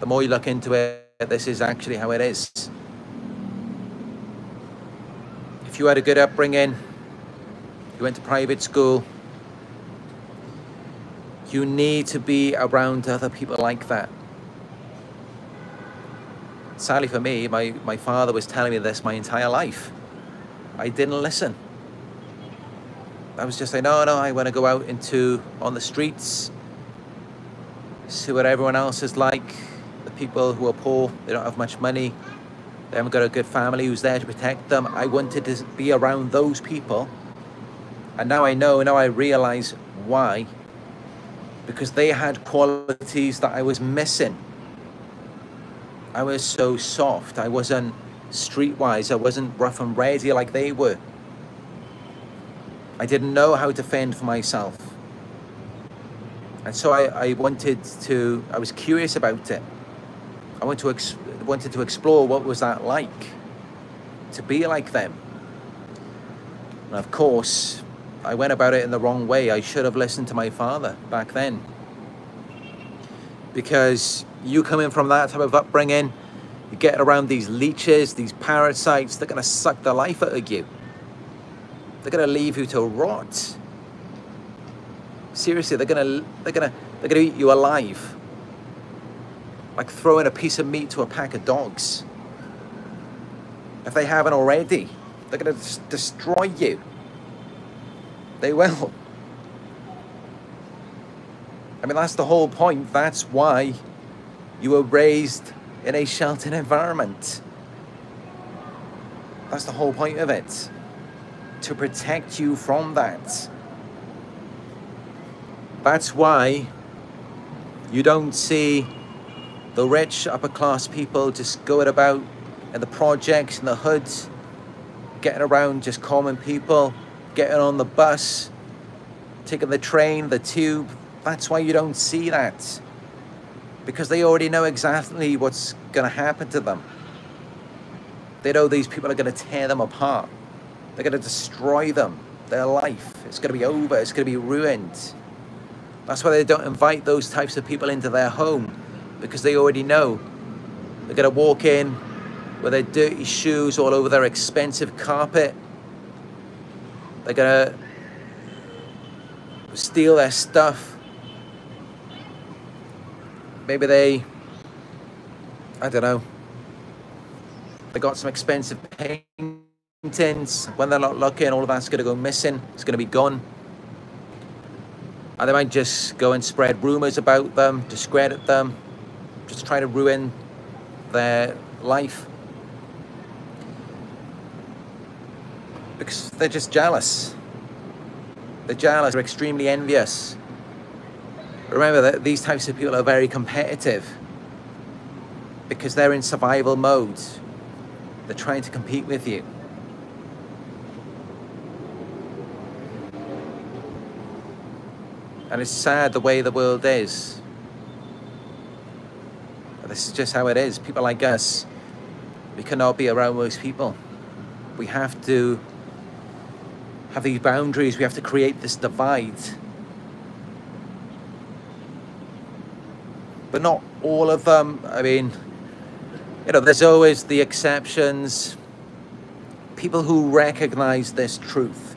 The more you look into it, this is actually how it is. If you had a good upbringing, you went to private school, you need to be around other people like that. Sadly for me, my, my father was telling me this my entire life. I didn't listen. I was just like, no, no, I want to go out into on the streets, see what everyone else is like. The people who are poor, they don't have much money, they haven't got a good family who's there to protect them. I wanted to be around those people. And now I know, now I realize why. Because they had qualities that I was missing. I was so soft. I wasn't streetwise. I wasn't rough and ready like they were. I didn't know how to fend for myself. And so I, I wanted to, I was curious about it. I want to wanted to explore what was that like to be like them. And of course, I went about it in the wrong way. I should have listened to my father back then. Because you coming from that type of upbringing, you get around these leeches, these parasites, they're going to suck the life out of you. They're going to leave you to rot. Seriously, they're going to they're going to they're going to eat you alive. Like throwing a piece of meat to a pack of dogs. If they haven't already, they're going to destroy you. They will. I mean, that's the whole point. That's why you were raised in a sheltered environment. That's the whole point of it. To protect you from that. That's why you don't see the rich upper class people just going about in the projects in the hoods, getting around just common people, getting on the bus, taking the train, the tube. That's why you don't see that because they already know exactly what's going to happen to them. They know these people are going to tear them apart. They're going to destroy them, their life. It's going to be over. It's going to be ruined. That's why they don't invite those types of people into their home because they already know they're going to walk in with their dirty shoes all over their expensive carpet. They're going to steal their stuff maybe they, I don't know, they got some expensive paintings. When they're not looking, all of that's going to go missing. It's going to be gone. And they might just go and spread rumors about them, discredit them, just try to ruin their life. Because they're just jealous. They're jealous, they're extremely envious. Remember that these types of people are very competitive because they're in survival mode. They're trying to compete with you. And it's sad the way the world is. But this is just how it is. People like us, we cannot be around most people. We have to have these boundaries. We have to create this divide but not all of them. I mean, you know, there's always the exceptions. People who recognize this truth.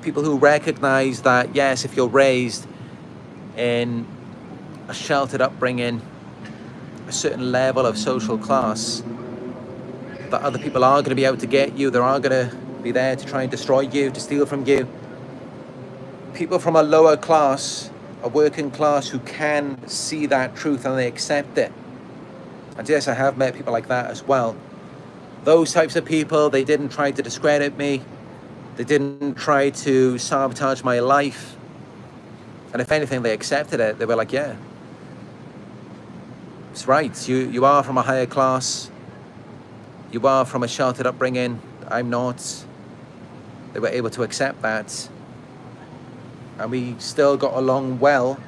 People who recognize that, yes, if you're raised in a sheltered upbringing, a certain level of social class, that other people are going to be out to get you. They are going to be there to try and destroy you, to steal from you. People from a lower class a working class who can see that truth and they accept it. And yes, I have met people like that as well. Those types of people, they didn't try to discredit me. They didn't try to sabotage my life. And if anything, they accepted it. They were like, yeah, it's right. You, you are from a higher class. You are from a sheltered upbringing. I'm not. They were able to accept that. And we still got along well.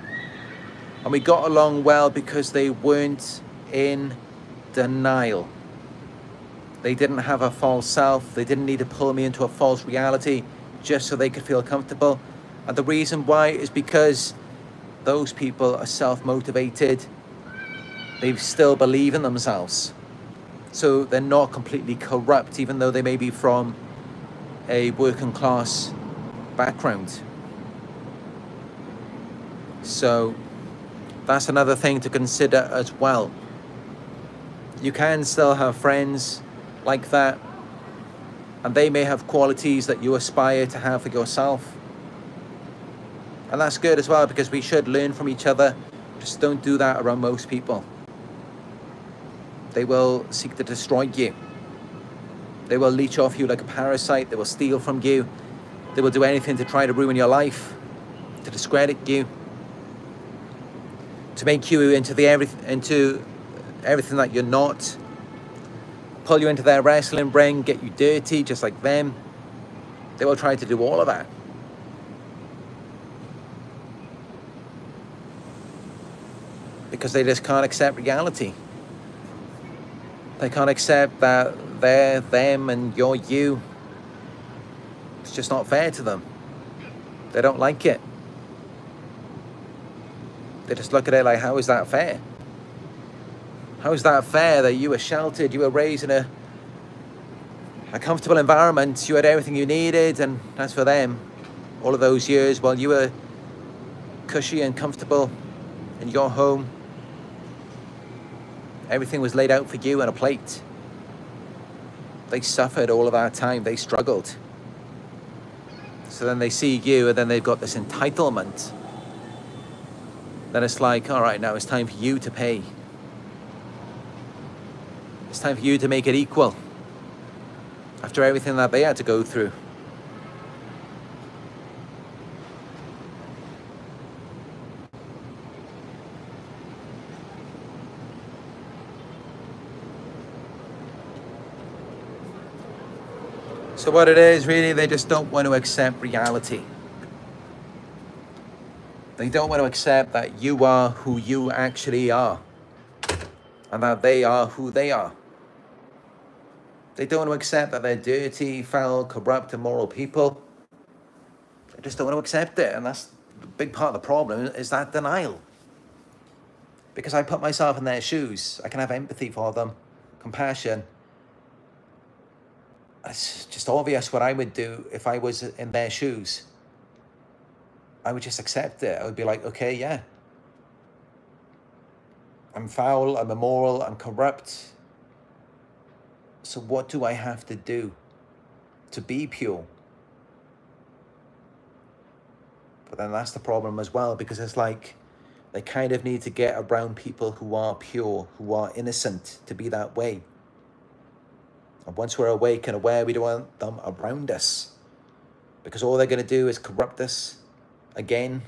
And we got along well because they weren't in denial. They didn't have a false self. They didn't need to pull me into a false reality just so they could feel comfortable. And the reason why is because those people are self-motivated. They still believe in themselves. So they're not completely corrupt, even though they may be from a working class background. So that's another thing to consider as well. You can still have friends like that, and they may have qualities that you aspire to have for yourself. And that's good as well because we should learn from each other. Just don't do that around most people. They will seek to destroy you. They will leech off you like a parasite. They will steal from you. They will do anything to try to ruin your life, to discredit you, to make you into the every, into everything that you're not, pull you into their wrestling ring, get you dirty just like them. They will try to do all of that. Because they just can't accept reality. They can't accept that they're them and you're you. It's just not fair to them. They don't like it. They just look at it like, how is that fair? How is that fair that you were sheltered, you were raised in a, a comfortable environment, you had everything you needed, and as for them, all of those years while you were cushy and comfortable in your home, everything was laid out for you on a plate. They suffered all of that time, they struggled. So then they see you and then they've got this entitlement. Then it's like, all right, now it's time for you to pay. It's time for you to make it equal after everything that they had to go through. So what it is, really, they just don't want to accept reality. They don't want to accept that you are who you actually are and that they are who they are. They don't want to accept that they're dirty, foul, corrupt, immoral people. They just don't want to accept it. And that's a big part of the problem is that denial. Because I put myself in their shoes. I can have empathy for them, compassion. It's just obvious what I would do if I was in their shoes. I would just accept it. I would be like, okay, yeah. I'm foul, I'm immoral, I'm corrupt. So what do I have to do to be pure? But then that's the problem as well, because it's like they kind of need to get around people who are pure, who are innocent, to be that way. And once we're awake and aware, we don't want them around us. Because all they're going to do is corrupt us again.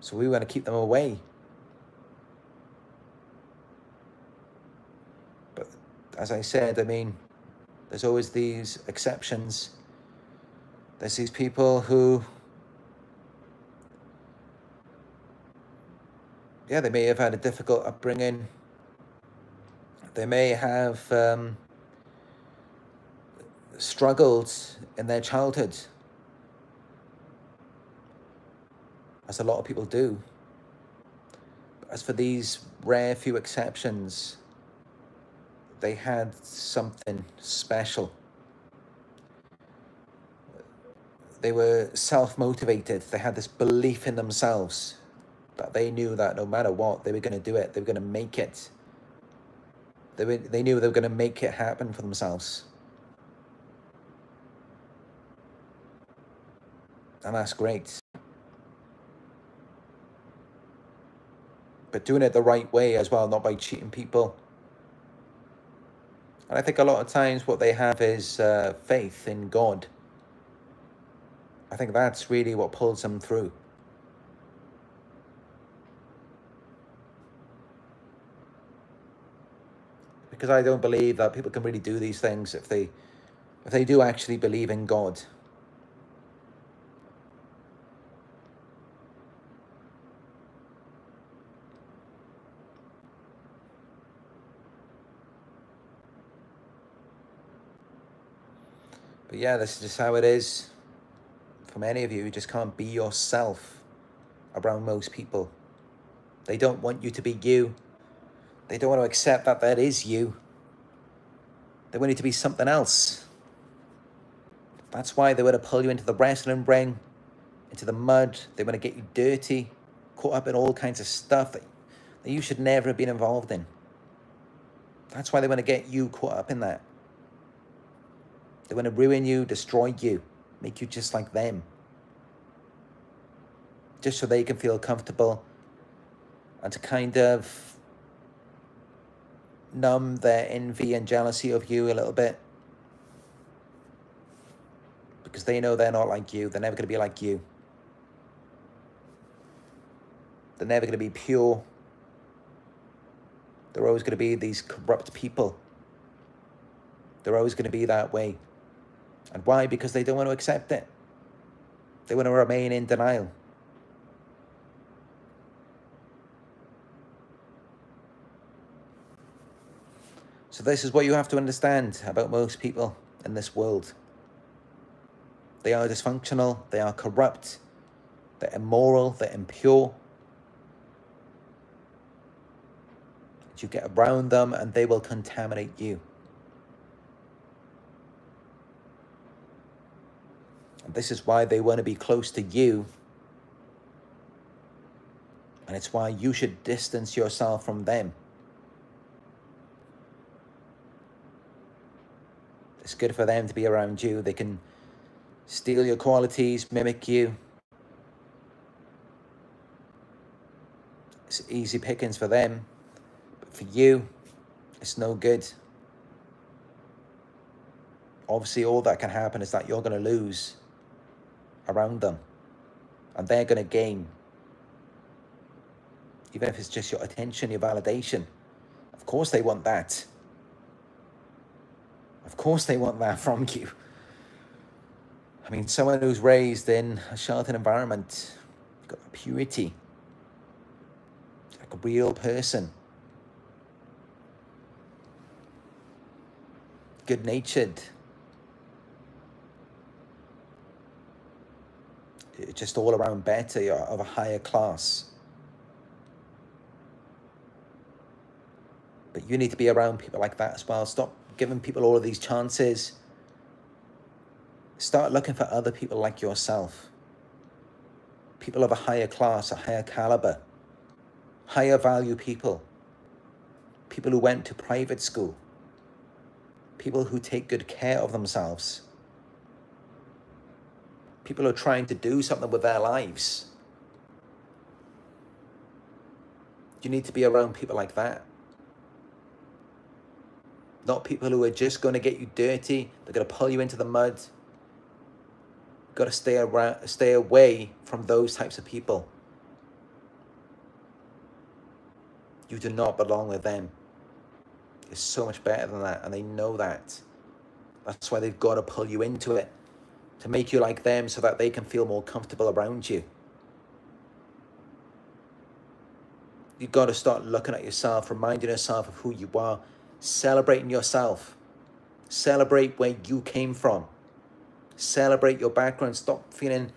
So we want to keep them away. But as I said, I mean, there's always these exceptions. There's these people who, yeah, they may have had a difficult upbringing. They may have um, struggled in their childhood, as a lot of people do. As for these rare few exceptions, they had something special. They were self-motivated. They had this belief in themselves that they knew that no matter what, they were going to do it. They were going to make it. They, were, they knew they were going to make it happen for themselves. And that's great. But doing it the right way as well, not by cheating people and I think a lot of times what they have is uh, faith in God. I think that's really what pulls them through. Because I don't believe that people can really do these things if they if they do actually believe in God. But yeah, this is just how it is. For many of you, you just can't be yourself around most people. They don't want you to be you. They don't want to accept that that is you. They want you to be something else. That's why they want to pull you into the wrestling ring, into the mud. They want to get you dirty, caught up in all kinds of stuff that, that you should never have been involved in. That's why they want to get you caught up in that. They want to ruin you, destroy you, make you just like them. Just so they can feel comfortable and to kind of numb their envy and jealousy of you a little bit. Because they know they're not like you. They're never going to be like you. They're never going to be pure. They're always going to be these corrupt people. They're always going to be that way. And why? Because they don't want to accept it. They want to remain in denial. So this is what you have to understand about most people in this world. They are dysfunctional, they are corrupt, they're immoral, they're impure. You get around them and they will contaminate you. This is why they want to be close to you. And it's why you should distance yourself from them. It's good for them to be around you. They can steal your qualities, mimic you. It's easy pickings for them. But for you, it's no good. Obviously, all that can happen is that you're going to lose around them and they're going to gain even if it's just your attention your validation. Of course they want that. Of course they want that from you. I mean someone who's raised in a sheltered environment got purity like a real person. Good natured just all around better, you're of a higher class. But you need to be around people like that as well. Stop giving people all of these chances. Start looking for other people like yourself. People of a higher class, a higher caliber, higher value people. People who went to private school. People who take good care of themselves People are trying to do something with their lives. You need to be around people like that. Not people who are just going to get you dirty. They're going to pull you into the mud. You've got to stay around, stay away from those types of people. You do not belong with them. It's so much better than that, and they know that. That's why they've got to pull you into it to make you like them so that they can feel more comfortable around you. You've got to start looking at yourself, reminding yourself of who you are, celebrating yourself. Celebrate where you came from. Celebrate your background. Stop feeling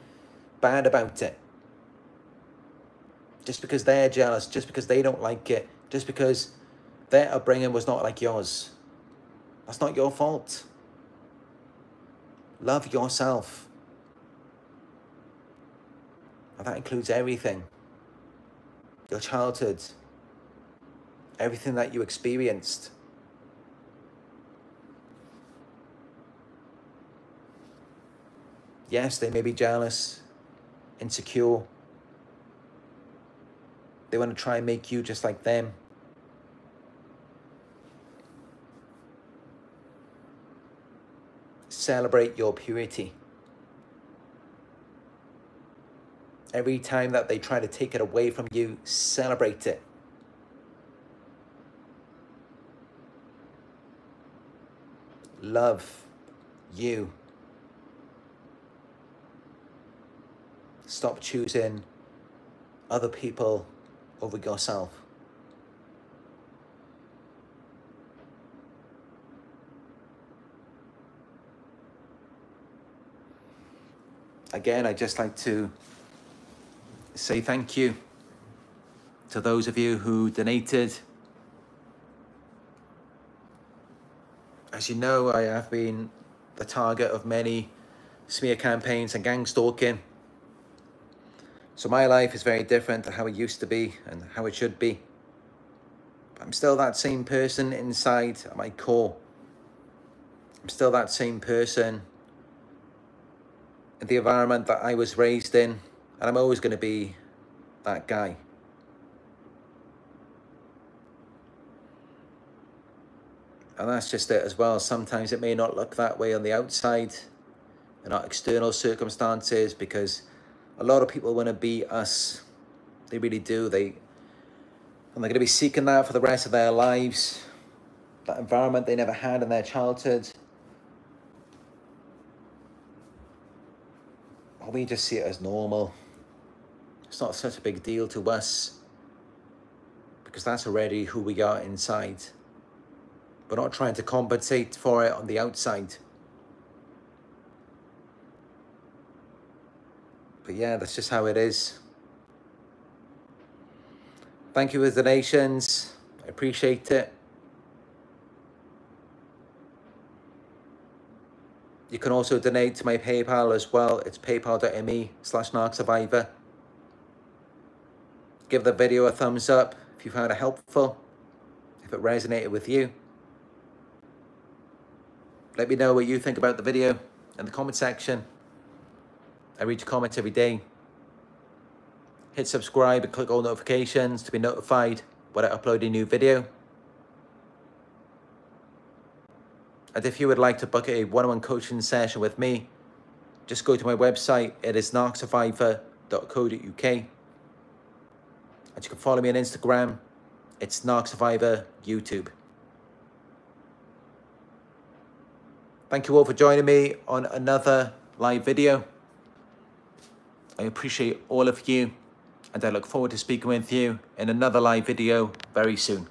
bad about it. Just because they're jealous, just because they don't like it, just because their upbringing was not like yours. That's not your fault. Love yourself. And that includes everything. Your childhood. Everything that you experienced. Yes, they may be jealous, insecure. They want to try and make you just like them. Celebrate your purity. Every time that they try to take it away from you, celebrate it. Love you. Stop choosing other people over yourself. Again, I'd just like to say thank you to those of you who donated. As you know, I have been the target of many smear campaigns and gang stalking. So my life is very different to how it used to be and how it should be. But I'm still that same person inside at my core. I'm still that same person the environment that I was raised in and I'm always going to be that guy. And that's just it as well. Sometimes it may not look that way on the outside and our external circumstances because a lot of people want to be us. They really do. They and they're going to be seeking that for the rest of their lives. That environment they never had in their childhood. We just see it as normal. It's not such a big deal to us because that's already who we are inside. We're not trying to compensate for it on the outside. But yeah, that's just how it is. Thank you for the donations. I appreciate it. You can also donate to my PayPal as well. It's paypal.me slash narcsurvivor. Give the video a thumbs up if you found it helpful, if it resonated with you. Let me know what you think about the video in the comment section. I read your comments every day. Hit subscribe and click all notifications to be notified when I upload a new video. And if you would like to book a one-on-one coaching session with me, just go to my website. It is narcsurvivor.co.uk. And you can follow me on Instagram. It's narcsurvivor YouTube. Thank you all for joining me on another live video. I appreciate all of you and I look forward to speaking with you in another live video very soon.